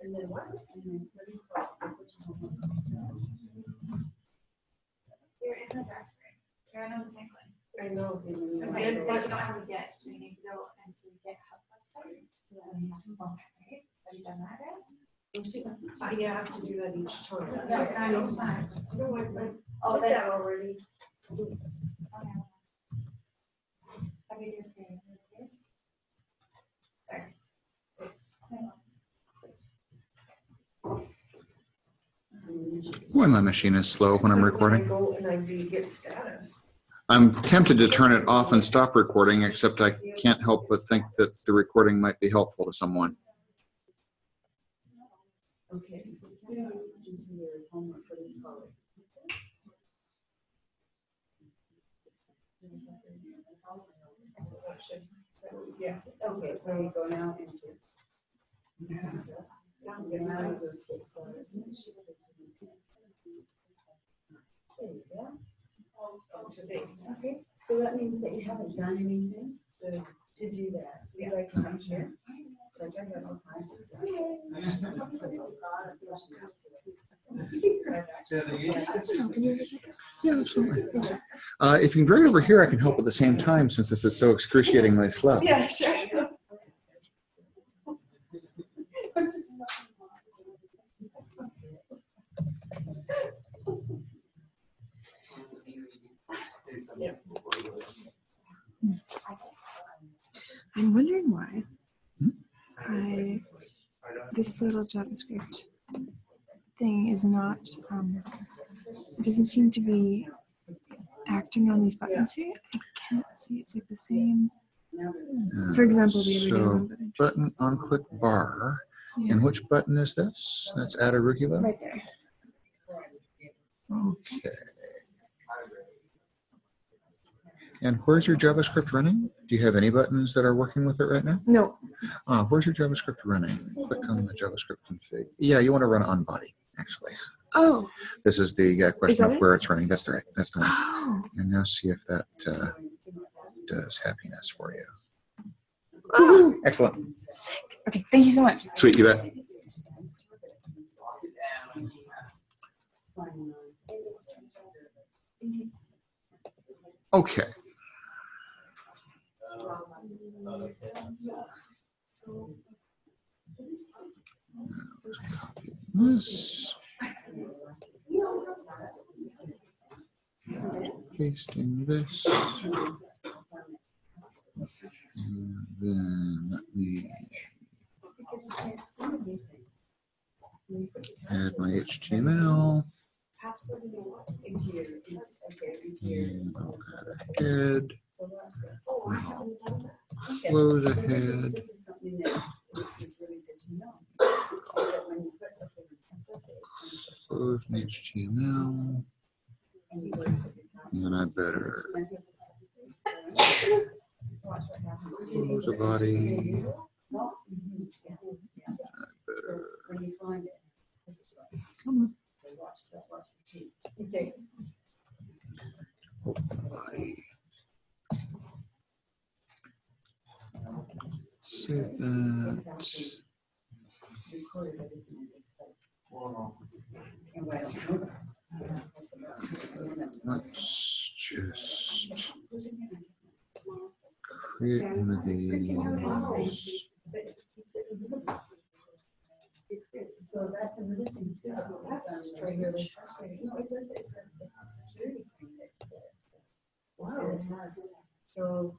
Speaker 5: And then what?
Speaker 7: You're in the directory. You're in the.
Speaker 3: I know.
Speaker 7: Okay, you don't have get, you need to go. Okay, have you done that yet?
Speaker 3: I have to do that each time.
Speaker 7: Yeah, I know. Oh,
Speaker 3: did
Speaker 7: that,
Speaker 3: already.
Speaker 7: okay. There.
Speaker 1: Boy, my machine is slow when I'm recording. I'm tempted to turn it off and stop recording, except I can't help but think that the recording might be helpful to someone.
Speaker 3: Yeah.
Speaker 5: Okay, go now. There you go. Okay, so that means that you haven't done anything to, to do that. See, like, I'm sure. Like, I got all kinds of stuff.
Speaker 1: Yeah, absolutely. Uh, if you can drag it over here, I can help at the same time since this is so excruciatingly slow.
Speaker 3: Yeah, sure.
Speaker 2: I'm wondering why I this little JavaScript thing is not um, it doesn't seem to be acting on these buttons here. I can't see it's like the same. For example, the other day
Speaker 1: So,
Speaker 2: button
Speaker 1: button on click bar.
Speaker 2: Yeah.
Speaker 1: And which button is this? That's add arugula?
Speaker 2: right there.
Speaker 1: Okay. And where's your JavaScript running? Do you have any buttons that are working with it right now?
Speaker 2: No.
Speaker 1: Uh, where's your JavaScript running? Click on the JavaScript config. Yeah, you want to run on body, actually.
Speaker 2: Oh.
Speaker 1: This is the uh, question
Speaker 2: that
Speaker 1: of
Speaker 2: it?
Speaker 1: where it's running. That's the right. That's the one.
Speaker 2: Oh.
Speaker 1: And now see if that uh, does happiness for you.
Speaker 2: oh.
Speaker 1: Excellent.
Speaker 2: Sick. Okay. Thank you so much.
Speaker 1: Sweet, you bet. Okay. This. Pasting this. And then let me add my HTML.
Speaker 3: Password into your, into, your.
Speaker 1: And I'll add a head,
Speaker 3: I haven't done that.
Speaker 1: close a
Speaker 5: So this is-
Speaker 1: head.
Speaker 5: This is something that is is really good to know. Is that when you put the thing in SSH,
Speaker 1: close my HTML.
Speaker 5: and you go to the
Speaker 1: And I better
Speaker 5: password. Watch what happens.
Speaker 1: close the body.
Speaker 5: Well, mhm, yeah, yeah. So when you find it. this is what-
Speaker 1: Come on.
Speaker 5: Watch the, watch the key. Okay.
Speaker 1: Body. Save that.
Speaker 5: Recorded everything and just like- And write on it.
Speaker 1: Let's just create one of these.
Speaker 5: So that's another thing too. That's really frustrating. No, it does, it's a, security thing that, that. Wow. So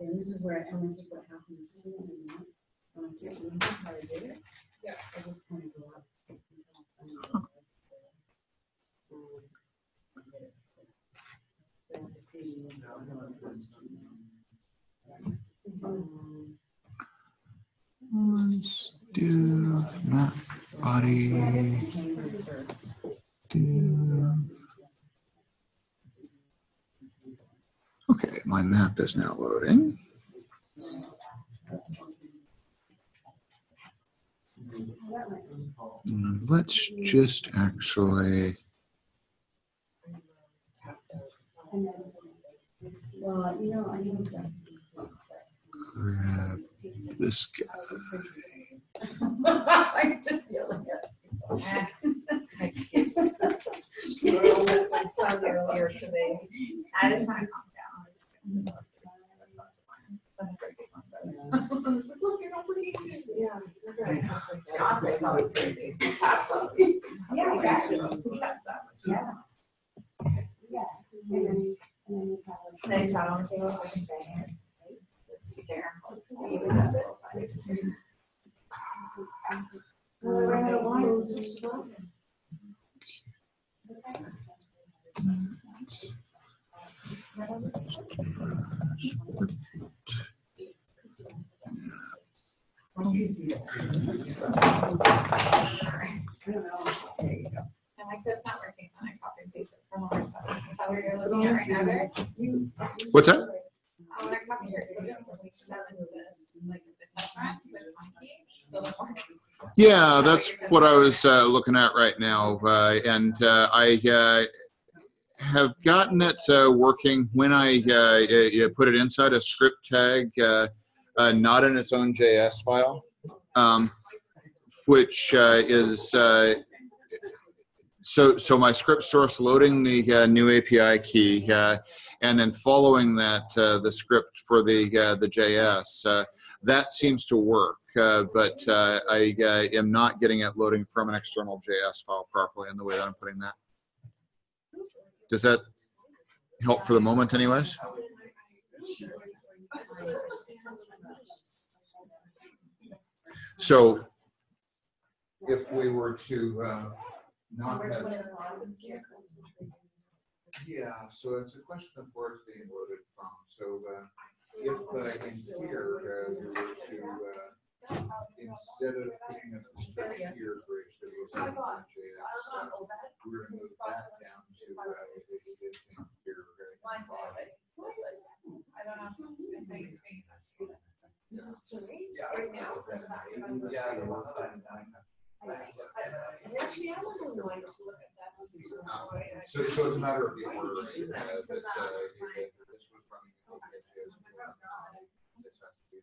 Speaker 5: And this is where, and this is what happens too. and that, When I can't remember how to do it.
Speaker 3: Yeah.
Speaker 5: I just kind of go up.
Speaker 1: Let's do not body. Do. Okay, my
Speaker 2: My map is now loading. And Let's just actually
Speaker 5: Well, you know, I need to.
Speaker 2: grab this guy. [LAUGHS]
Speaker 5: I'm just yelling at.
Speaker 3: Excuse. I saw you earlier today.
Speaker 5: Not pretty.
Speaker 3: Yeah.
Speaker 7: Yeah, exactly. Yeah. Yeah. And then, and then you. It's
Speaker 5: out of lines.
Speaker 7: And not working copy and paste it from?
Speaker 2: What's that?
Speaker 7: Morning.
Speaker 2: Yeah, that's what I was uh, looking at right now. Uh, and uh, I uh, have gotten it uh, working when I uh, y- put it inside a script tag, uh, uh, not in its own JS file, um, which uh, is. Uh, so, so my script source loading the uh, new API key, uh, and then following that uh, the script for the uh, the JS. Uh, that seems to work, uh, but uh, I uh, am not getting it loading from an external JS file properly in the way that I'm putting that. Does that help for the moment, anyways? So, if we were to uh, not have
Speaker 3: when it's on, this gear
Speaker 1: Yeah, so it's a question of where it's being loaded from. So uh, if uh, in here, uh, we were to, uh, instead of picking up the script here bridge that was the JS, uh, we're gonna move that down to uh, the existing here. uh,
Speaker 7: Mine's not, I don't know. I think it's being-
Speaker 3: This is to me.
Speaker 7: Right now, it's not even-
Speaker 4: Yeah.
Speaker 3: Actually, I would have liked to look at that. This is not the
Speaker 1: So, so it's a matter of the order uh, that, uh, that this was running. in the JS. This has to be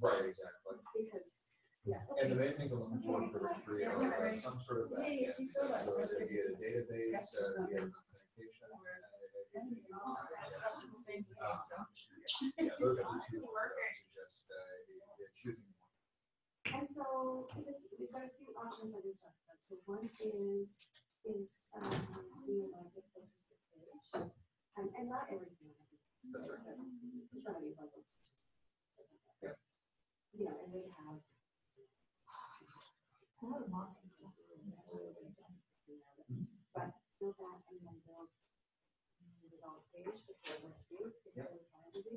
Speaker 1: Right, exactly.
Speaker 5: Because, yeah.
Speaker 1: And the main things I'm looking for for three are uh, some sort of back end. So it's gonna be a database, uh, we have uh, Yeah, those are the two ones that I uh, yeah, choosing one.
Speaker 5: And so, we've got a few options that we've talked about, so one is, is, um, the, like, the focus page. And, and not everything.
Speaker 1: That's right.
Speaker 5: It's not a bubble.
Speaker 1: Yeah.
Speaker 5: Yeah, and they have. But build that and then build the results page, which we're going to do, because we're trying to do.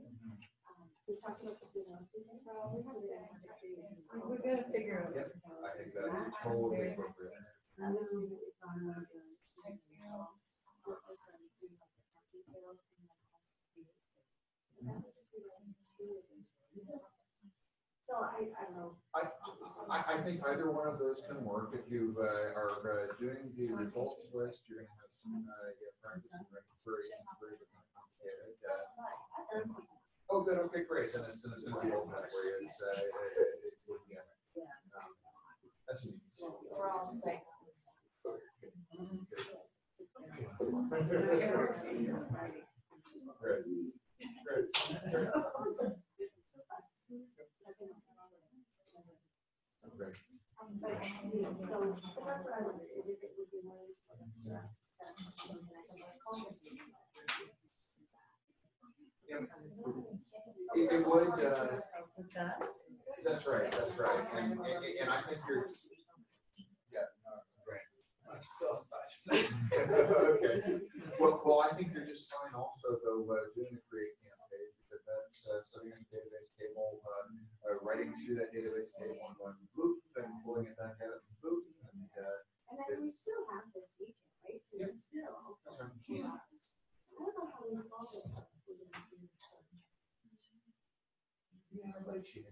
Speaker 5: Um, we talked about this, you know, we think, well, we have a good idea to create it.
Speaker 3: We gotta figure it
Speaker 1: Yep, I think that is totally appropriate.
Speaker 5: And then we we found out the details, So I, I don't know.
Speaker 1: I, I, I think either one of those can work. If you uh, are uh, doing the results list, you're gonna have some, uh, yeah, practice and very, very complicated. uh, Oh, good, okay, great, then it's, then it's gonna be open that way, it's, uh, it, it, would, yeah. Um, That's easy.
Speaker 7: We're all like.
Speaker 1: Great, great, great.
Speaker 5: It would
Speaker 1: it would, uh, that's right, that's right, and, and, and I think you're. Yeah, no, right.
Speaker 4: I'm so
Speaker 1: Okay, well, well, I think you're just fine also though, uh, doing the create camp page, because that's, uh, setting up a database table, uh, uh, writing to that database table and going boop, and pulling it back out, boop, and, uh,
Speaker 7: And then we still have this detail, right? So it's still.
Speaker 1: that's.
Speaker 7: Yeah. I don't know how we call this. stuff. We didn't do this stuff.
Speaker 1: Yeah, I like you.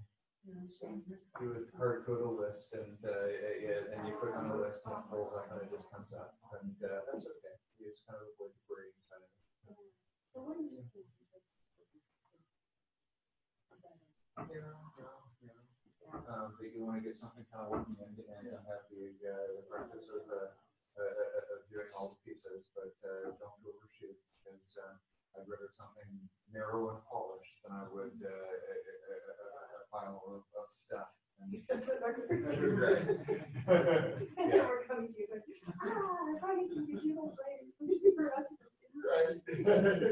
Speaker 7: You
Speaker 1: would hard code a list and, uh, yeah, and you click on the list and it pulls up and it just comes up, and, uh, that's okay. You just kind of avoid the brain inside of it.
Speaker 7: So what do you think?
Speaker 1: Um, that you wanna get something kind of working end to end and have the, uh, the practice of, uh, uh, uh, of doing all the pieces, but, uh, don't overshoot, because, uh, I'd rather something narrow and polished than I would, uh, a, a, a- a pile of, of stuff. [LAUGHS] Right. Yeah. [LAUGHS]
Speaker 7: we're coming to you, like, ah, I need [LAUGHS] to get you those items, we can figure out.
Speaker 1: Right,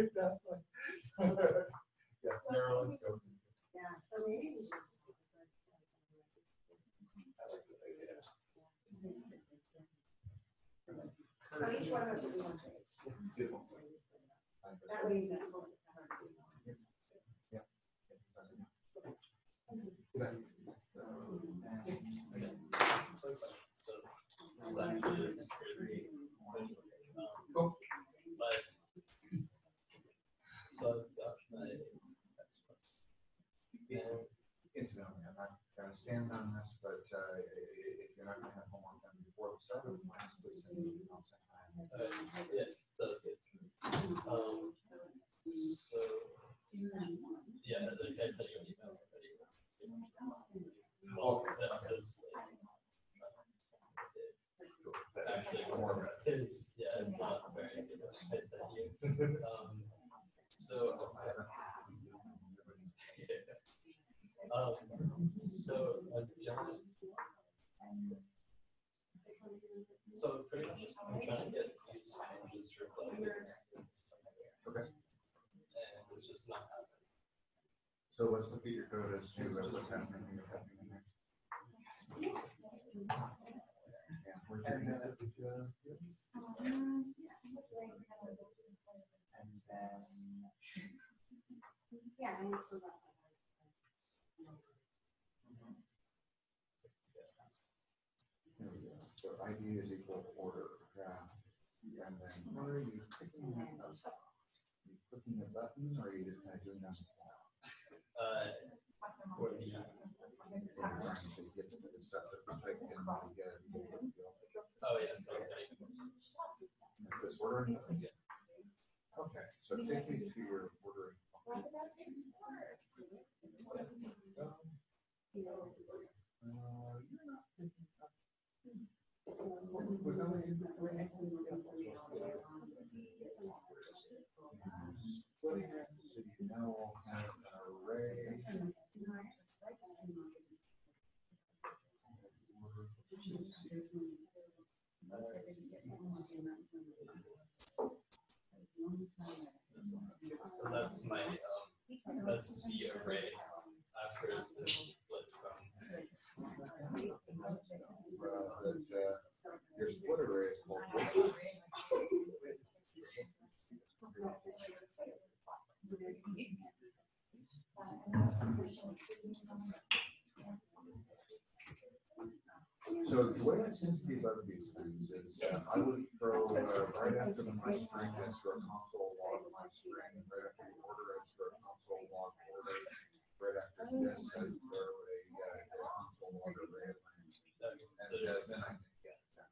Speaker 1: exactly. And scope. is good.
Speaker 7: Yeah, so maybe we should just.
Speaker 1: I like the.
Speaker 7: So each one of us will do one page.
Speaker 1: Beautiful.
Speaker 7: That way that's what.
Speaker 1: that.
Speaker 4: So, languages, create, um,
Speaker 1: Oh.
Speaker 4: but, so I've my. And
Speaker 1: Incidentally, I'm not gonna stand on this, but, uh, if you're not gonna have homework done before the start of the class, please send me an email I.
Speaker 4: Uh, yes, good. Um, so, yeah, I think I sent you an email. Well, that like, actually, more, it's, yeah, it's not very good. I sent you. Um, so, um, so, uh, John, so pretty much, I'm trying to get these changes reflected.
Speaker 1: Okay.
Speaker 4: And it's just not happening.
Speaker 1: So let's look at your code as to uh, what's happening, and happening in there. Yeah, we're doing that
Speaker 7: And then. Yeah, I need to. write
Speaker 1: There we go. So ID is equal to order, yeah. And then what are you clicking on? You clicking the button or are you just kind of doing that?
Speaker 4: Uh, for the,
Speaker 1: You're trying to get to the stuff that was typed in by, the-
Speaker 4: oh, yeah, so it's
Speaker 1: this ordering? Okay, so take me to your ordering. Uh, you're not picking up. Was that what you did? Splitting it so you now have an array.
Speaker 4: So that's my, um, that's the array after it's been split from.
Speaker 1: That, your split array is called. [LAUGHS] [LAUGHS] [LAUGHS] So the way I tend to debug these things is, uh, I would throw, uh, right after the my string, I throw a console log my string, and right after the order, I throw a console log order. Right after this, I throw a, uh, console log array. And uh, then I can get that.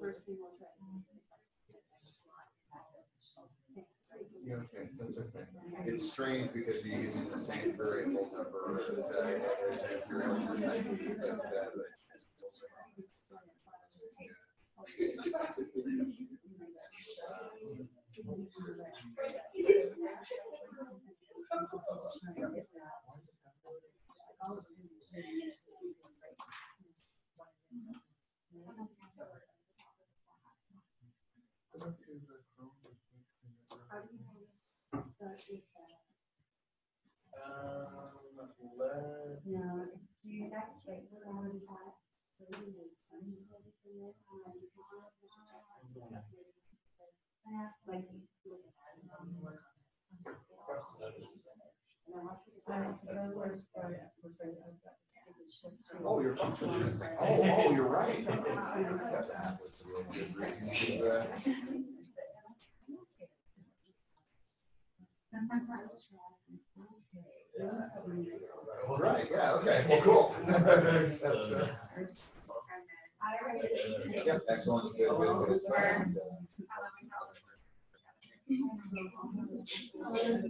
Speaker 7: first thing we'll try.
Speaker 1: Yeah, okay, that's okay. It's strange because you're using the same variable number as, uh, as your own.
Speaker 7: No, do you, right, we're the side. Like.
Speaker 1: Like, oh, oh, you're right. That was a really good reason to, uh, Right, yeah, okay, well, cool. That's, [LAUGHS] uh, Yep, excellent. good, good, good.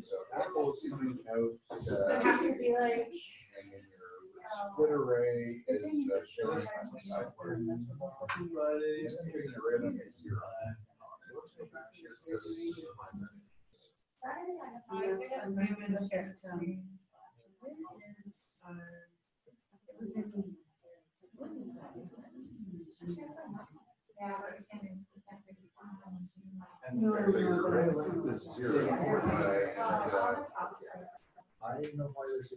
Speaker 1: So apples coming out, uh,
Speaker 7: Have to be like.
Speaker 1: and then your split array is uh, showing on the side where. It's taking a random zero. Let's go back here. And
Speaker 7: No,
Speaker 1: so
Speaker 7: no,
Speaker 1: your
Speaker 7: no,
Speaker 1: array
Speaker 7: no.
Speaker 1: length is zero, and, uh, I didn't know why there's.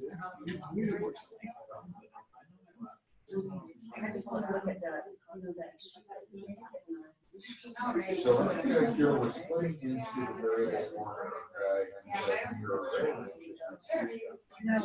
Speaker 7: I just want to look at the, you know, that.
Speaker 1: So let's go here, we're splitting into the variable form, uh, and uh, your array
Speaker 7: No.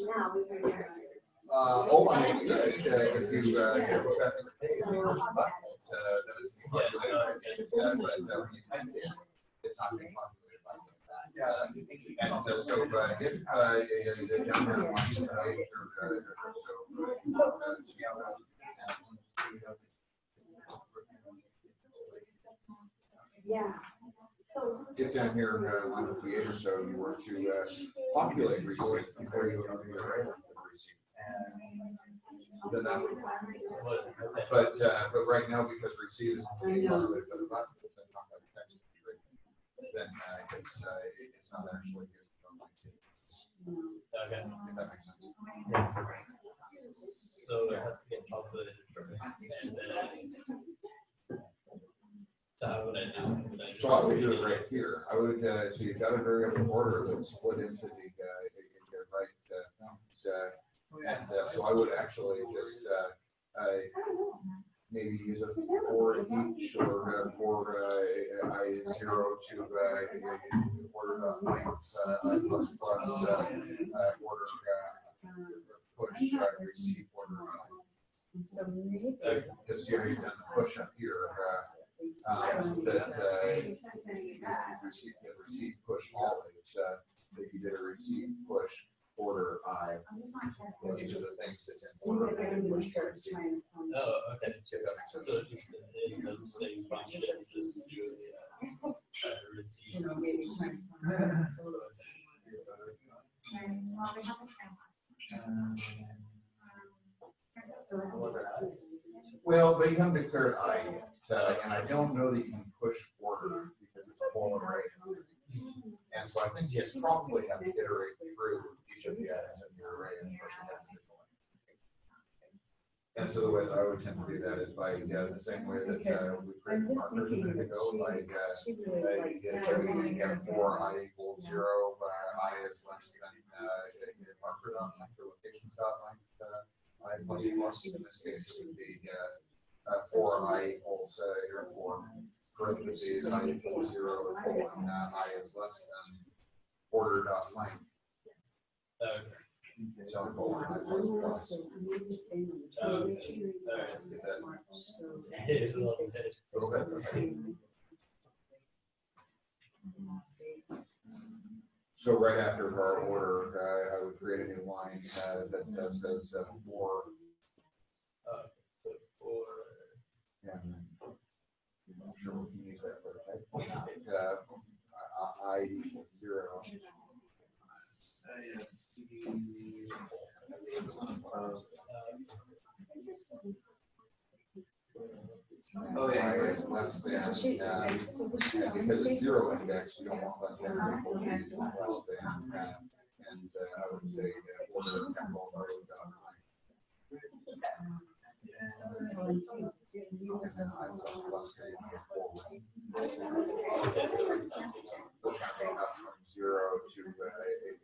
Speaker 7: Now we can.
Speaker 1: Uh, oh, I mean, uh, if you, uh, look at the page, uh, that is populated by things, uh, but, uh, when you type it in, it's not being populated by. Uh, And uh, so, uh, if, uh, you- you- down here on the or, uh, so, uh, uh,
Speaker 7: Yeah.
Speaker 1: If down here, uh, line fifty-eight or so, you were to, uh, populate receipts before you open the array length of the receipt. Then that would But, uh, but right now, because receipt is being populated by the button, it's not by the text. entry, Then, uh, it's, uh, it's not actually getting from my team,
Speaker 4: Okay,
Speaker 1: if that makes sense.
Speaker 4: so it has to get calculated first, and then. So how would I do? Would I
Speaker 1: So I would do it right here, I would, uh, so you've got a variable order that's split into the, uh, in the right, uh, it's, uh, and, uh, so I would actually just, uh, uh, maybe use a for each or uh, for, uh, I, zero to, uh, order the length, uh, plus, plus, uh, uh, order, uh, push, uh, receive order. uh, This year you've done the push up here, uh, um, the, the, receive, receive push always, uh, if you did a receive push order I, these are the things that's in order. and push to receive.
Speaker 4: Oh, okay. So just in the same function, just do the, uh, uh, receive. [LAUGHS]
Speaker 1: Well, but you haven't declared I yet, uh, and I don't know that you can push order because it's a whole array. of things. And so I think you probably have to iterate through each of the items in your array and push it down. And so the way that I would tend to do that is by, uh, the same way that, uh, we
Speaker 7: I'm just
Speaker 1: markers a
Speaker 7: thinking
Speaker 1: minute
Speaker 7: that
Speaker 1: ago,
Speaker 7: she,
Speaker 1: like, uh,
Speaker 7: she really
Speaker 1: uh,
Speaker 7: likes
Speaker 1: get,
Speaker 7: that.
Speaker 1: you get four, I equals zero, uh, I is less than, uh, get marker dot length or location dot length, uh, I plus plus, in this case, it would be, uh, uh, four I equals, uh, here four, parentheses, I equals zero, colon, uh, I is less than order dot length, So I right after our order, uh, I would create a new line, uh, that, that says, uh, four,
Speaker 4: Uh,
Speaker 1: and I'm not sure use that for. Uh, I, I equals zero.
Speaker 6: Oh, yeah.
Speaker 1: Is less than, uh, and because it's zero index, you don't want less than, equal to less than, uh, and, uh, I would say, uh, order of capital R dot line. And then I plus plus A equals four.
Speaker 4: okay, so for example,
Speaker 1: Which I made up from zero to, uh, a-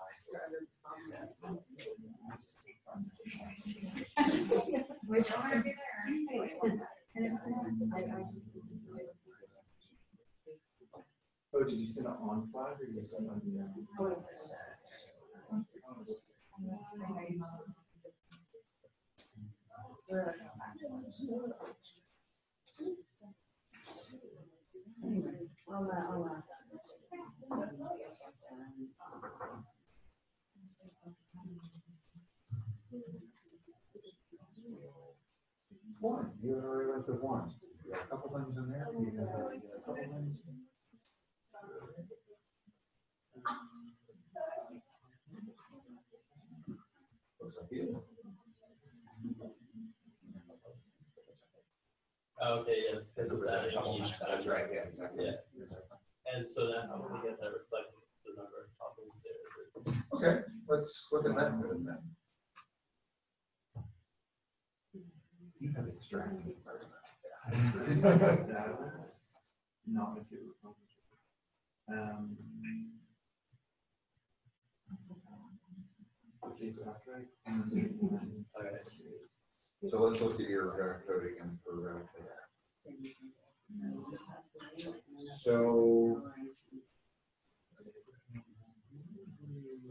Speaker 6: Oh, did you send it on Slack or did you send it on?
Speaker 7: I'll, uh, I'll ask.
Speaker 1: One, you already went with one. You got a couple things in there. you got a couple things. Looks like you.
Speaker 4: Okay, yeah, it's because it's adding each.
Speaker 1: That's right, yeah, exactly.
Speaker 4: Yeah. And so then how do we get that reflected the number of copies there?
Speaker 1: Okay, let's look at that bit then. You have extracted.
Speaker 6: Not if you were. Um. Okay, so after I. and then-
Speaker 4: Okay.
Speaker 1: So let's look at your uh, code again for, for that. So. Oh, you were.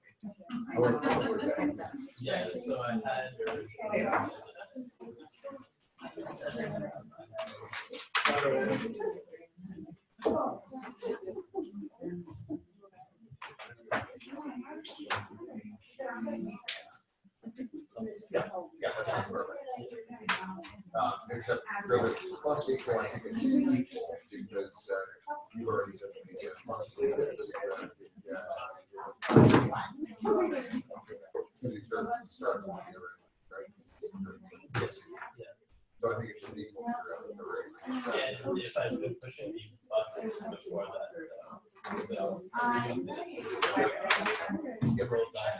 Speaker 1: How are- how are that?
Speaker 4: Yeah, so I had.
Speaker 1: Yeah, that's perfect. Uh, except for the plus equal, I think it's because, uh, you already did the plus. equal, Two thirds, start one here, right? So I think it should be equal to the rate.
Speaker 4: And if been pushing these buttons before that. uh, so, It rolls back.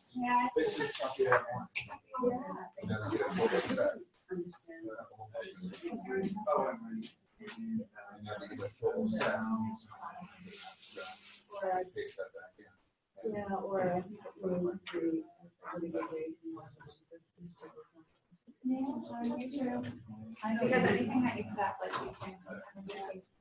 Speaker 1: uh,
Speaker 4: Yeah.
Speaker 1: Oh,
Speaker 5: yeah, or way.
Speaker 7: Because anything that you put up, like you can,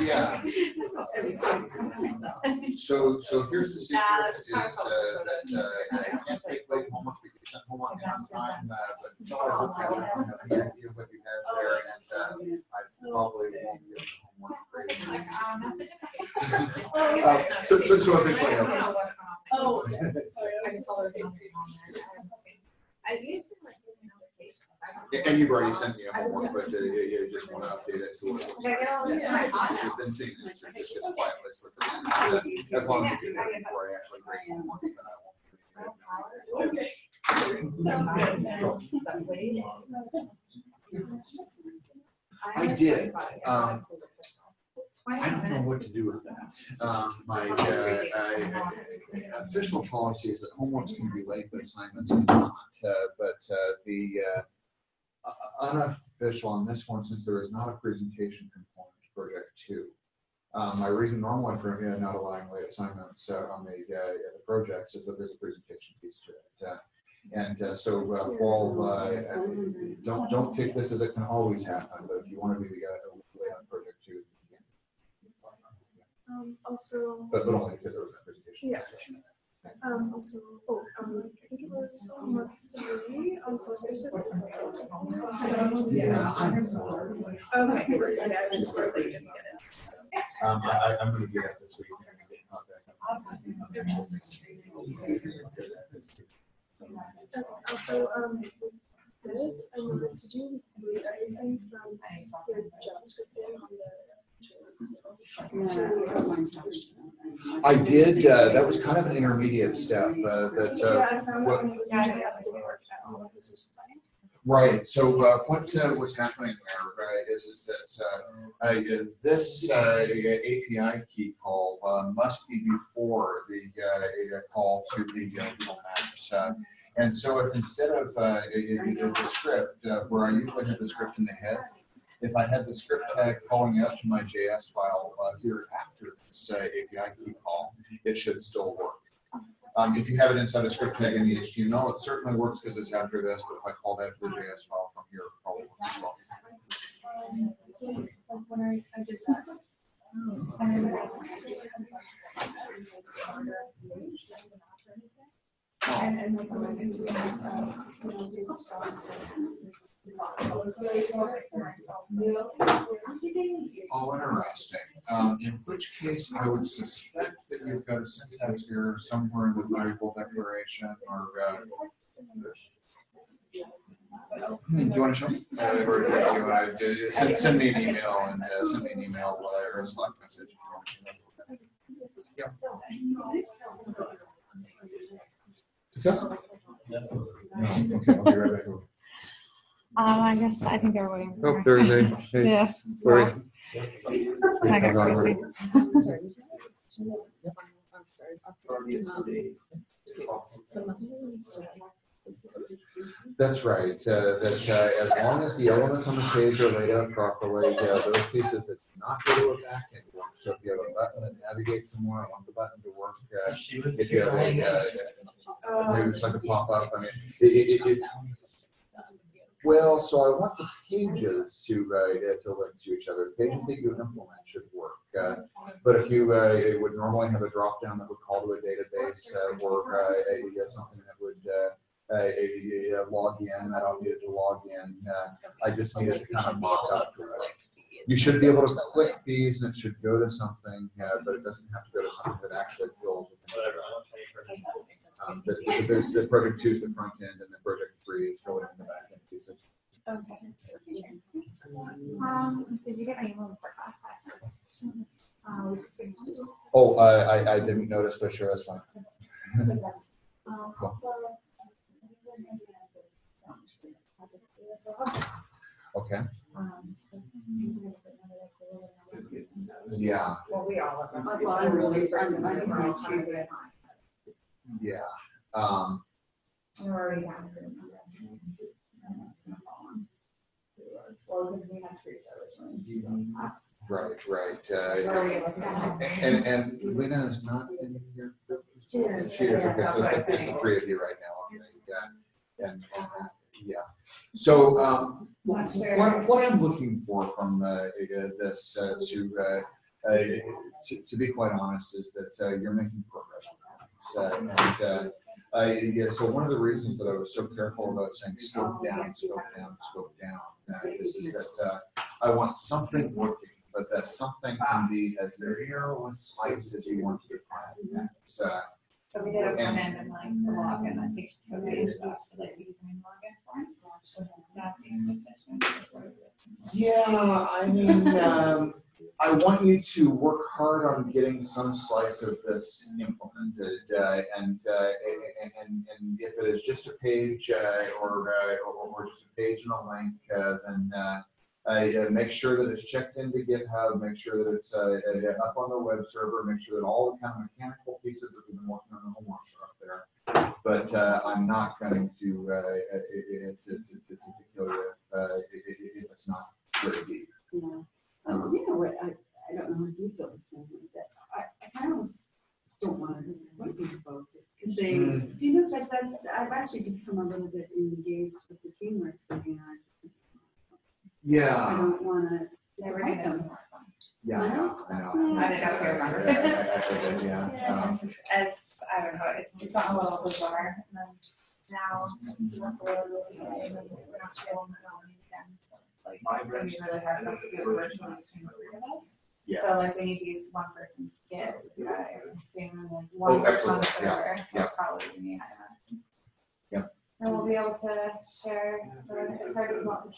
Speaker 5: Yeah,
Speaker 4: so,
Speaker 1: so here's the secret, is, uh, that, uh, I can't take late homework, because you sent homework in on time, uh, but I hope you have an idea what you have there, and, uh, I probably won't get the homework grade.
Speaker 7: Like, um, message.
Speaker 1: Uh, So, so, so officially,
Speaker 7: I don't know what's going.
Speaker 3: Oh,
Speaker 7: I just saw there's nothing on there. I haven't seen- I used to like give notifications. I don't know
Speaker 1: And you've already sent me a homework, but uh, you, you just wanna update it to what it looks
Speaker 7: Like, I get all the
Speaker 1: like.
Speaker 7: time.
Speaker 1: You've been seeing it, it's it's just quietly slipping in. As long as you do that before I actually grade homework, then I won't. [LAUGHS] I did, um, I don't know what to do with that. Um, my, uh, I, official policy is that homeworks can be late, but assignments cannot. Uh, but, uh, the, uh, unofficial on this one, since there is not a presentation component to project two. Um, my reason normally for uh, not allowing late assignments, uh, on the, uh, the projects is that there's a presentation piece to it. Uh, And, uh, so, uh, Paul, uh, uh, don't, don't take this as it can always happen, but if you want to maybe get a late on project two, you can.
Speaker 8: Um, also,
Speaker 1: But, but only because there was a presentation.
Speaker 8: Yeah. um, also, oh, um, I think it was homework three on courses.
Speaker 1: Yeah, I'm.
Speaker 8: Okay. Yeah, I was just like, just get it.
Speaker 1: Um, I, I, I'm gonna do that this week. and get in contact.
Speaker 8: And Also, um, this, I noticed, did you read everything from your JavaScript thing on the?
Speaker 1: I did, uh, that was kind of an intermediate step, uh, that, uh, what-. Right, so uh, what uh, was happening there is, is that uh, uh, this uh, API key call uh, must be before the uh, call to the Google Maps. uh, And so if instead of uh, the script, uh, where I usually have the script in the head, if I had the script tag calling out to my JS file uh, here after this uh, API key call, it should still work. Um, if you have it inside a script tag in the HTML, it certainly works because it's after this, but if I called out to the JS file from here, it probably works as well.
Speaker 7: So, uh.
Speaker 1: Oh, interesting. Um, in which case, I would suspect that you've got a syntax error somewhere in the variable declaration or, uh, hmm, do you want to show me? Uh, or to, send, send me an email and, uh, send me an email uh, or a Slack message if you want. Yeah. Success? Okay, I'll be right back. Over.
Speaker 6: Um, I guess I think they're waiting.
Speaker 1: Oh,
Speaker 6: for
Speaker 1: there's [LAUGHS] a, hey,
Speaker 6: Yeah.
Speaker 1: sorry.
Speaker 6: I got crazy.
Speaker 1: That's right, uh, that, uh, as long as the elements on the page are laid out properly, uh, those pieces that do not go to a backend work. So if you have a button that navigates somewhere, I want the button to work, uh, if you have a, uh, maybe it's like a pop-up, I mean, it, it, it, it, well, so I want the pages to, uh, uh, to link to each other, the pages that you implement should work. Uh, But if you, uh, would normally have a drop-down that would call to a database, uh, or, uh, a, a- something that would, uh, log in, I don't need it to log in, uh, I just need it to kind of mock up. You should be able to click these and it should go to something, uh, but it doesn't have to go to something that actually fills.
Speaker 4: Whatever. I don't pay for.
Speaker 1: Um, there's the project two is the front end and the project three is filling in the back.
Speaker 7: Okay. Um, did you get my email for class last week? Um,
Speaker 1: Oh, I, I, I didn't notice, but sure, that's fine.
Speaker 7: Um,
Speaker 1: Cool. Okay,
Speaker 7: Um,
Speaker 1: yeah,
Speaker 9: Well, we all have. them.
Speaker 7: Well, I'm really first in my
Speaker 9: I'm
Speaker 7: mind,
Speaker 9: too,
Speaker 7: too,
Speaker 9: but-
Speaker 1: yeah. Um,
Speaker 7: We're already. Well, because we had Teresa originally.
Speaker 1: right, right, uh,
Speaker 7: We're already looking at it.
Speaker 1: and, and Lena is not in here.
Speaker 7: She is.
Speaker 1: She is, okay, so
Speaker 7: what I
Speaker 1: it's, it's the three of you right now, okay, yeah, and, and, uh, yeah. So, um,
Speaker 7: Not sure.
Speaker 1: what, what I'm looking for from, uh, uh, this, uh, to, uh, uh, to, to be quite honest, is that, uh, you're making progress. with things. Uh, and, uh, I, yeah, so one of the reasons that I was so careful about saying scope down, scope down, scope down, uh, is, is that, uh, I want something working, but that something can be as narrow a slice as you want to define. That's, uh,
Speaker 7: So we did a front end and like the login, I think she took it to us for like using login form. Should that be sufficient?
Speaker 1: Yeah, I mean, [LAUGHS] um, I want you to work hard on getting some slice of this implemented, uh, and, uh, and, and, and if it is just a page, uh, or, uh, or, or just a page and a link, uh, then, uh, make sure that it's checked into GitHub, make sure that it's, up on the web server, make sure that all the kind of mechanical pieces that we've been working on the homework are up there. But, I'm not going to, to, to, to, to kill you, if, if, if it's not very deep.
Speaker 5: Yeah, um, you know what, I, I don't know if you feel the same way, but I, I kind of almost don't want to disappoint these folks. Cause they,
Speaker 1: Mm.
Speaker 5: do you know, that that's, I've actually become a little bit engaged with the teamwork thing, and I, I don't want to
Speaker 7: Yeah,
Speaker 5: disappoint them.
Speaker 7: more
Speaker 1: yeah, I know, I know.
Speaker 7: I didn't know. if you
Speaker 1: Yeah, um,
Speaker 7: As, I don't know, it's just gotten a little bizarre, and then now, we work a little this way, and then we're not sure when we're going again, so it's like, it's gonna be really hard for us to do it virtually between the three of us.
Speaker 1: Yeah.
Speaker 7: So like, we need to use one person's Git, uh, soon, and then one
Speaker 1: Oh,
Speaker 7: person on the
Speaker 1: absolutely, yeah,
Speaker 7: server, so
Speaker 1: yeah.
Speaker 7: probably me, I don't know.
Speaker 1: Yep.
Speaker 7: And we'll be able to share, so it's hard to watch.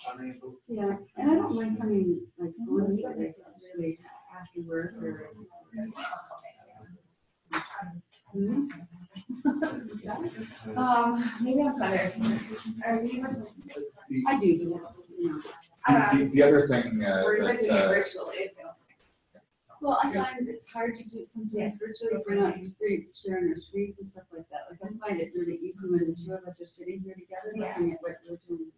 Speaker 5: Yeah, and I don't mind coming, like, honestly, like, really after work or. Hmm? [LAUGHS]
Speaker 7: Um, maybe on Sunday or something. Are we,
Speaker 1: the,
Speaker 5: I do, but that's, you know,
Speaker 7: I don't know,
Speaker 1: the, the other thing, uh,
Speaker 7: we're
Speaker 1: that,
Speaker 7: doing it
Speaker 1: uh,
Speaker 7: virtually, so.
Speaker 5: Well, I find it's hard to do sometimes virtually if we're not screens, sharing our screens and stuff like that. Like I find it really easy when the two of us are sitting here together looking at what we're doing.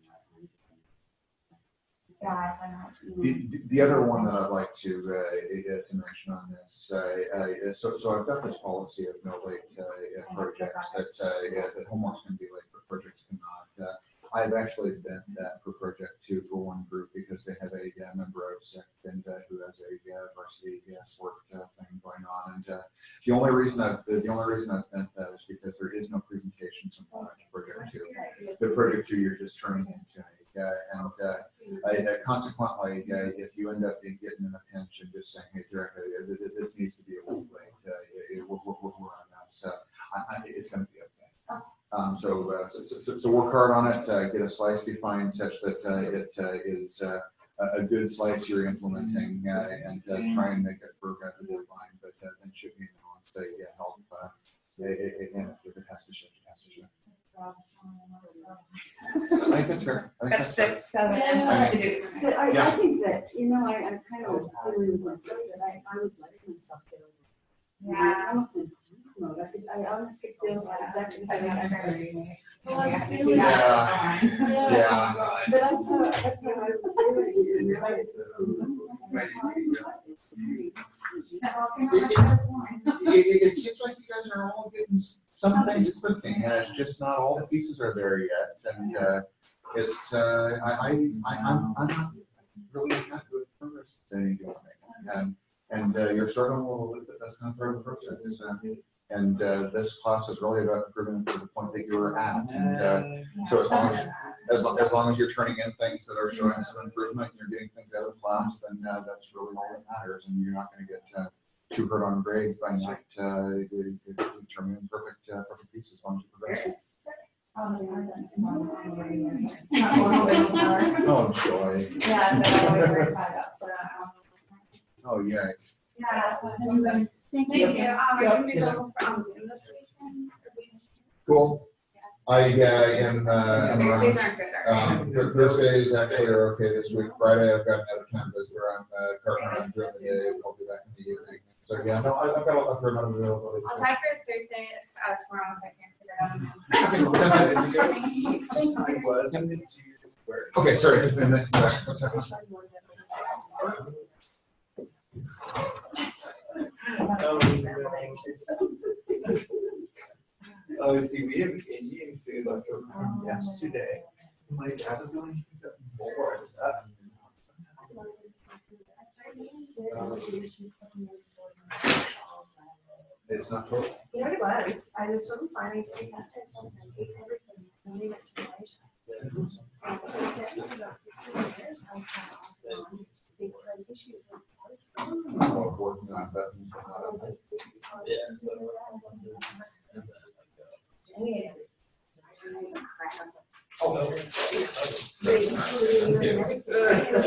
Speaker 7: Yeah, I find.
Speaker 1: The, the other one that I'd like to, uh, uh, to mention on this, uh, uh, so, so I've got this policy of no late, uh, uh, projects that, uh, yeah, that homework can be late, but projects cannot. Uh, I've actually been that for project two for one group because they have a uh, member of sick and, uh, who has a uh, varsity uh, sport, thing going on. And, uh, the only reason I've, the only reason I've been that is because there is no presentation component to project two. The project two, you're just turning into a, and, I, consequently, if you end up in- getting in a pinch and just saying, hey, directly, uh, th- th- this needs to be a week late, it- it- we're, we're, we're on that, so I, I, it's gonna be okay. Um, so, uh, so, so, so work hard on it, uh, get a slice defined such that, uh, it, uh, is, uh, a, good slice you're implementing, and, try and make it for uh, the deadline, but, then should be a to help, uh, if it has to ship, it has to ship. I think that's fair. I think
Speaker 7: That's
Speaker 1: that's fair.
Speaker 7: six, seven,
Speaker 5: Yeah.
Speaker 7: and what.
Speaker 5: But I, I
Speaker 1: Yeah.
Speaker 5: think that, you know, I, I kind of feeling with myself that I, I was letting myself get over. it. You
Speaker 7: Yeah.
Speaker 5: almost in mode. I could, I almost could feel for a.
Speaker 7: I mean, I'm very-
Speaker 5: Well, I was
Speaker 7: Yeah.
Speaker 5: feeling-
Speaker 1: Yeah.
Speaker 5: Yeah.
Speaker 1: Yeah.
Speaker 5: But I thought, that's how I was feeling, just in your life, it's
Speaker 1: It, it, it seems like you guys are all getting s- some things clicking, and it's just not all the pieces are there yet, and, uh, it's, uh, I, I, I, I'm, I'm not really happy with progress that you're doing. And, and, uh, you're struggling a little bit, but that's not part of the process, uh, and, uh, this class is really about improving to the point that you were at, and, uh, so as long as, as long, as long as you're turning in things that are showing some improvement, and you're getting things out of class, then, uh, that's really all that matters, and you're not gonna get, too hurt on grades by not, uh, turning perfect, uh, perfect pieces as long as you progress. [LAUGHS] [LAUGHS] Oh, joy.
Speaker 7: Yeah, so I'm excited about, so, um,
Speaker 1: Oh, yeah.
Speaker 7: yeah.
Speaker 5: Thank
Speaker 7: Thank
Speaker 5: you.
Speaker 7: you. Um, are you gonna be available for, um, Zoom this weekend? Or we-
Speaker 1: Cool. I, uh, am, uh, am around.
Speaker 7: Thursdays aren't good, are
Speaker 1: Um, Thur- Thursdays actually are okay this week. Friday, I've got out of town visitor. I'm, uh, partnering during the day. I'll be back in the evening. So, yeah, no, I- I've got a fair amount of availability.
Speaker 7: I'll try for Thursday, uh, tomorrow if I can't figure it out.
Speaker 1: Okay, sorry, just a minute. Back, one second.
Speaker 6: Oh, see, we have Indian food left over from yesterday. My dad was only bored.
Speaker 1: It's not total.
Speaker 2: You know what it was? I was sort of finding something else, something, ate everything, and leave it to Malaysia. And since then, for about fifteen years, I've had um, big time issues with.
Speaker 1: Well, working on that.
Speaker 4: Yeah, so-
Speaker 2: Yeah.
Speaker 4: No.
Speaker 2: It was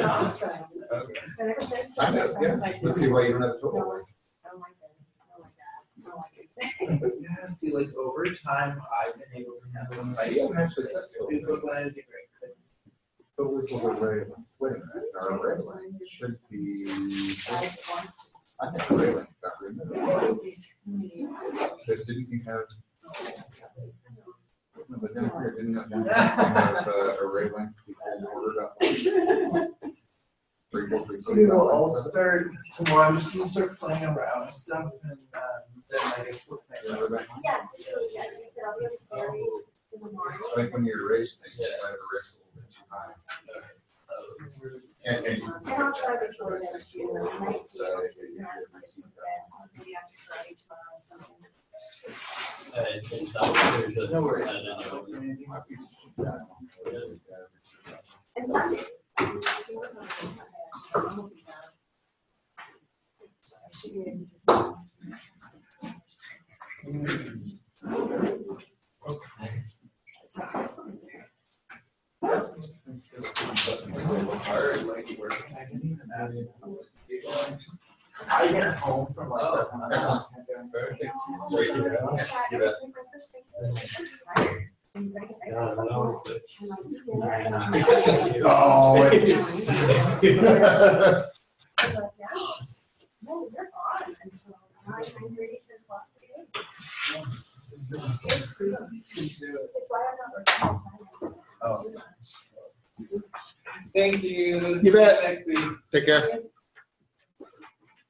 Speaker 2: awesome.
Speaker 4: Okay.
Speaker 2: And ever since.
Speaker 1: I know, yeah. Let's see why you don't have
Speaker 2: No,
Speaker 1: total.
Speaker 2: I don't like this, I don't like that, I don't like it.
Speaker 6: Yeah, see, like over time, I've been able to handle
Speaker 1: Yeah,
Speaker 6: spice.
Speaker 1: I'm actually set to it.
Speaker 6: People glad to great.
Speaker 1: But we're over railing. Wait a minute, our railing should be, I think the railing got removed. But didn't you have? No, But then here, didn't you didn't you have uh, a railing people ordered up? Three, four, three, six.
Speaker 6: We will all start tomorrow. I'm just gonna start playing around with stuff and um, then I guess we'll play
Speaker 1: Yeah,
Speaker 6: around.
Speaker 1: Rebecca?
Speaker 2: Yeah, so, yeah, like I said, I'll be able to carry in the morning.
Speaker 1: I think when you erase things, you might have erased a little bit too high. And, and you.
Speaker 2: And I'll try to show that to you, I might be able
Speaker 1: if
Speaker 2: to,
Speaker 1: you-
Speaker 2: you know,
Speaker 1: if you
Speaker 2: like, after Friday tomorrow or something.
Speaker 4: It's not- they're just-
Speaker 6: No worries.
Speaker 4: I.
Speaker 2: And Sunday. I can work on it on Sunday, actually. I won't be down. So I should be able to see.
Speaker 6: Hard, like working, I can even imagine. I get home from like.
Speaker 4: Oh,
Speaker 1: excellent.
Speaker 4: Perfect.
Speaker 1: So you did it. You bet.
Speaker 4: Yeah,
Speaker 1: Oh, it's.
Speaker 2: nine thirty, ten o'clock. It's free. It's why I'm not working.
Speaker 6: Oh. Thank you.
Speaker 1: You bet.
Speaker 6: Next week.
Speaker 1: Take care.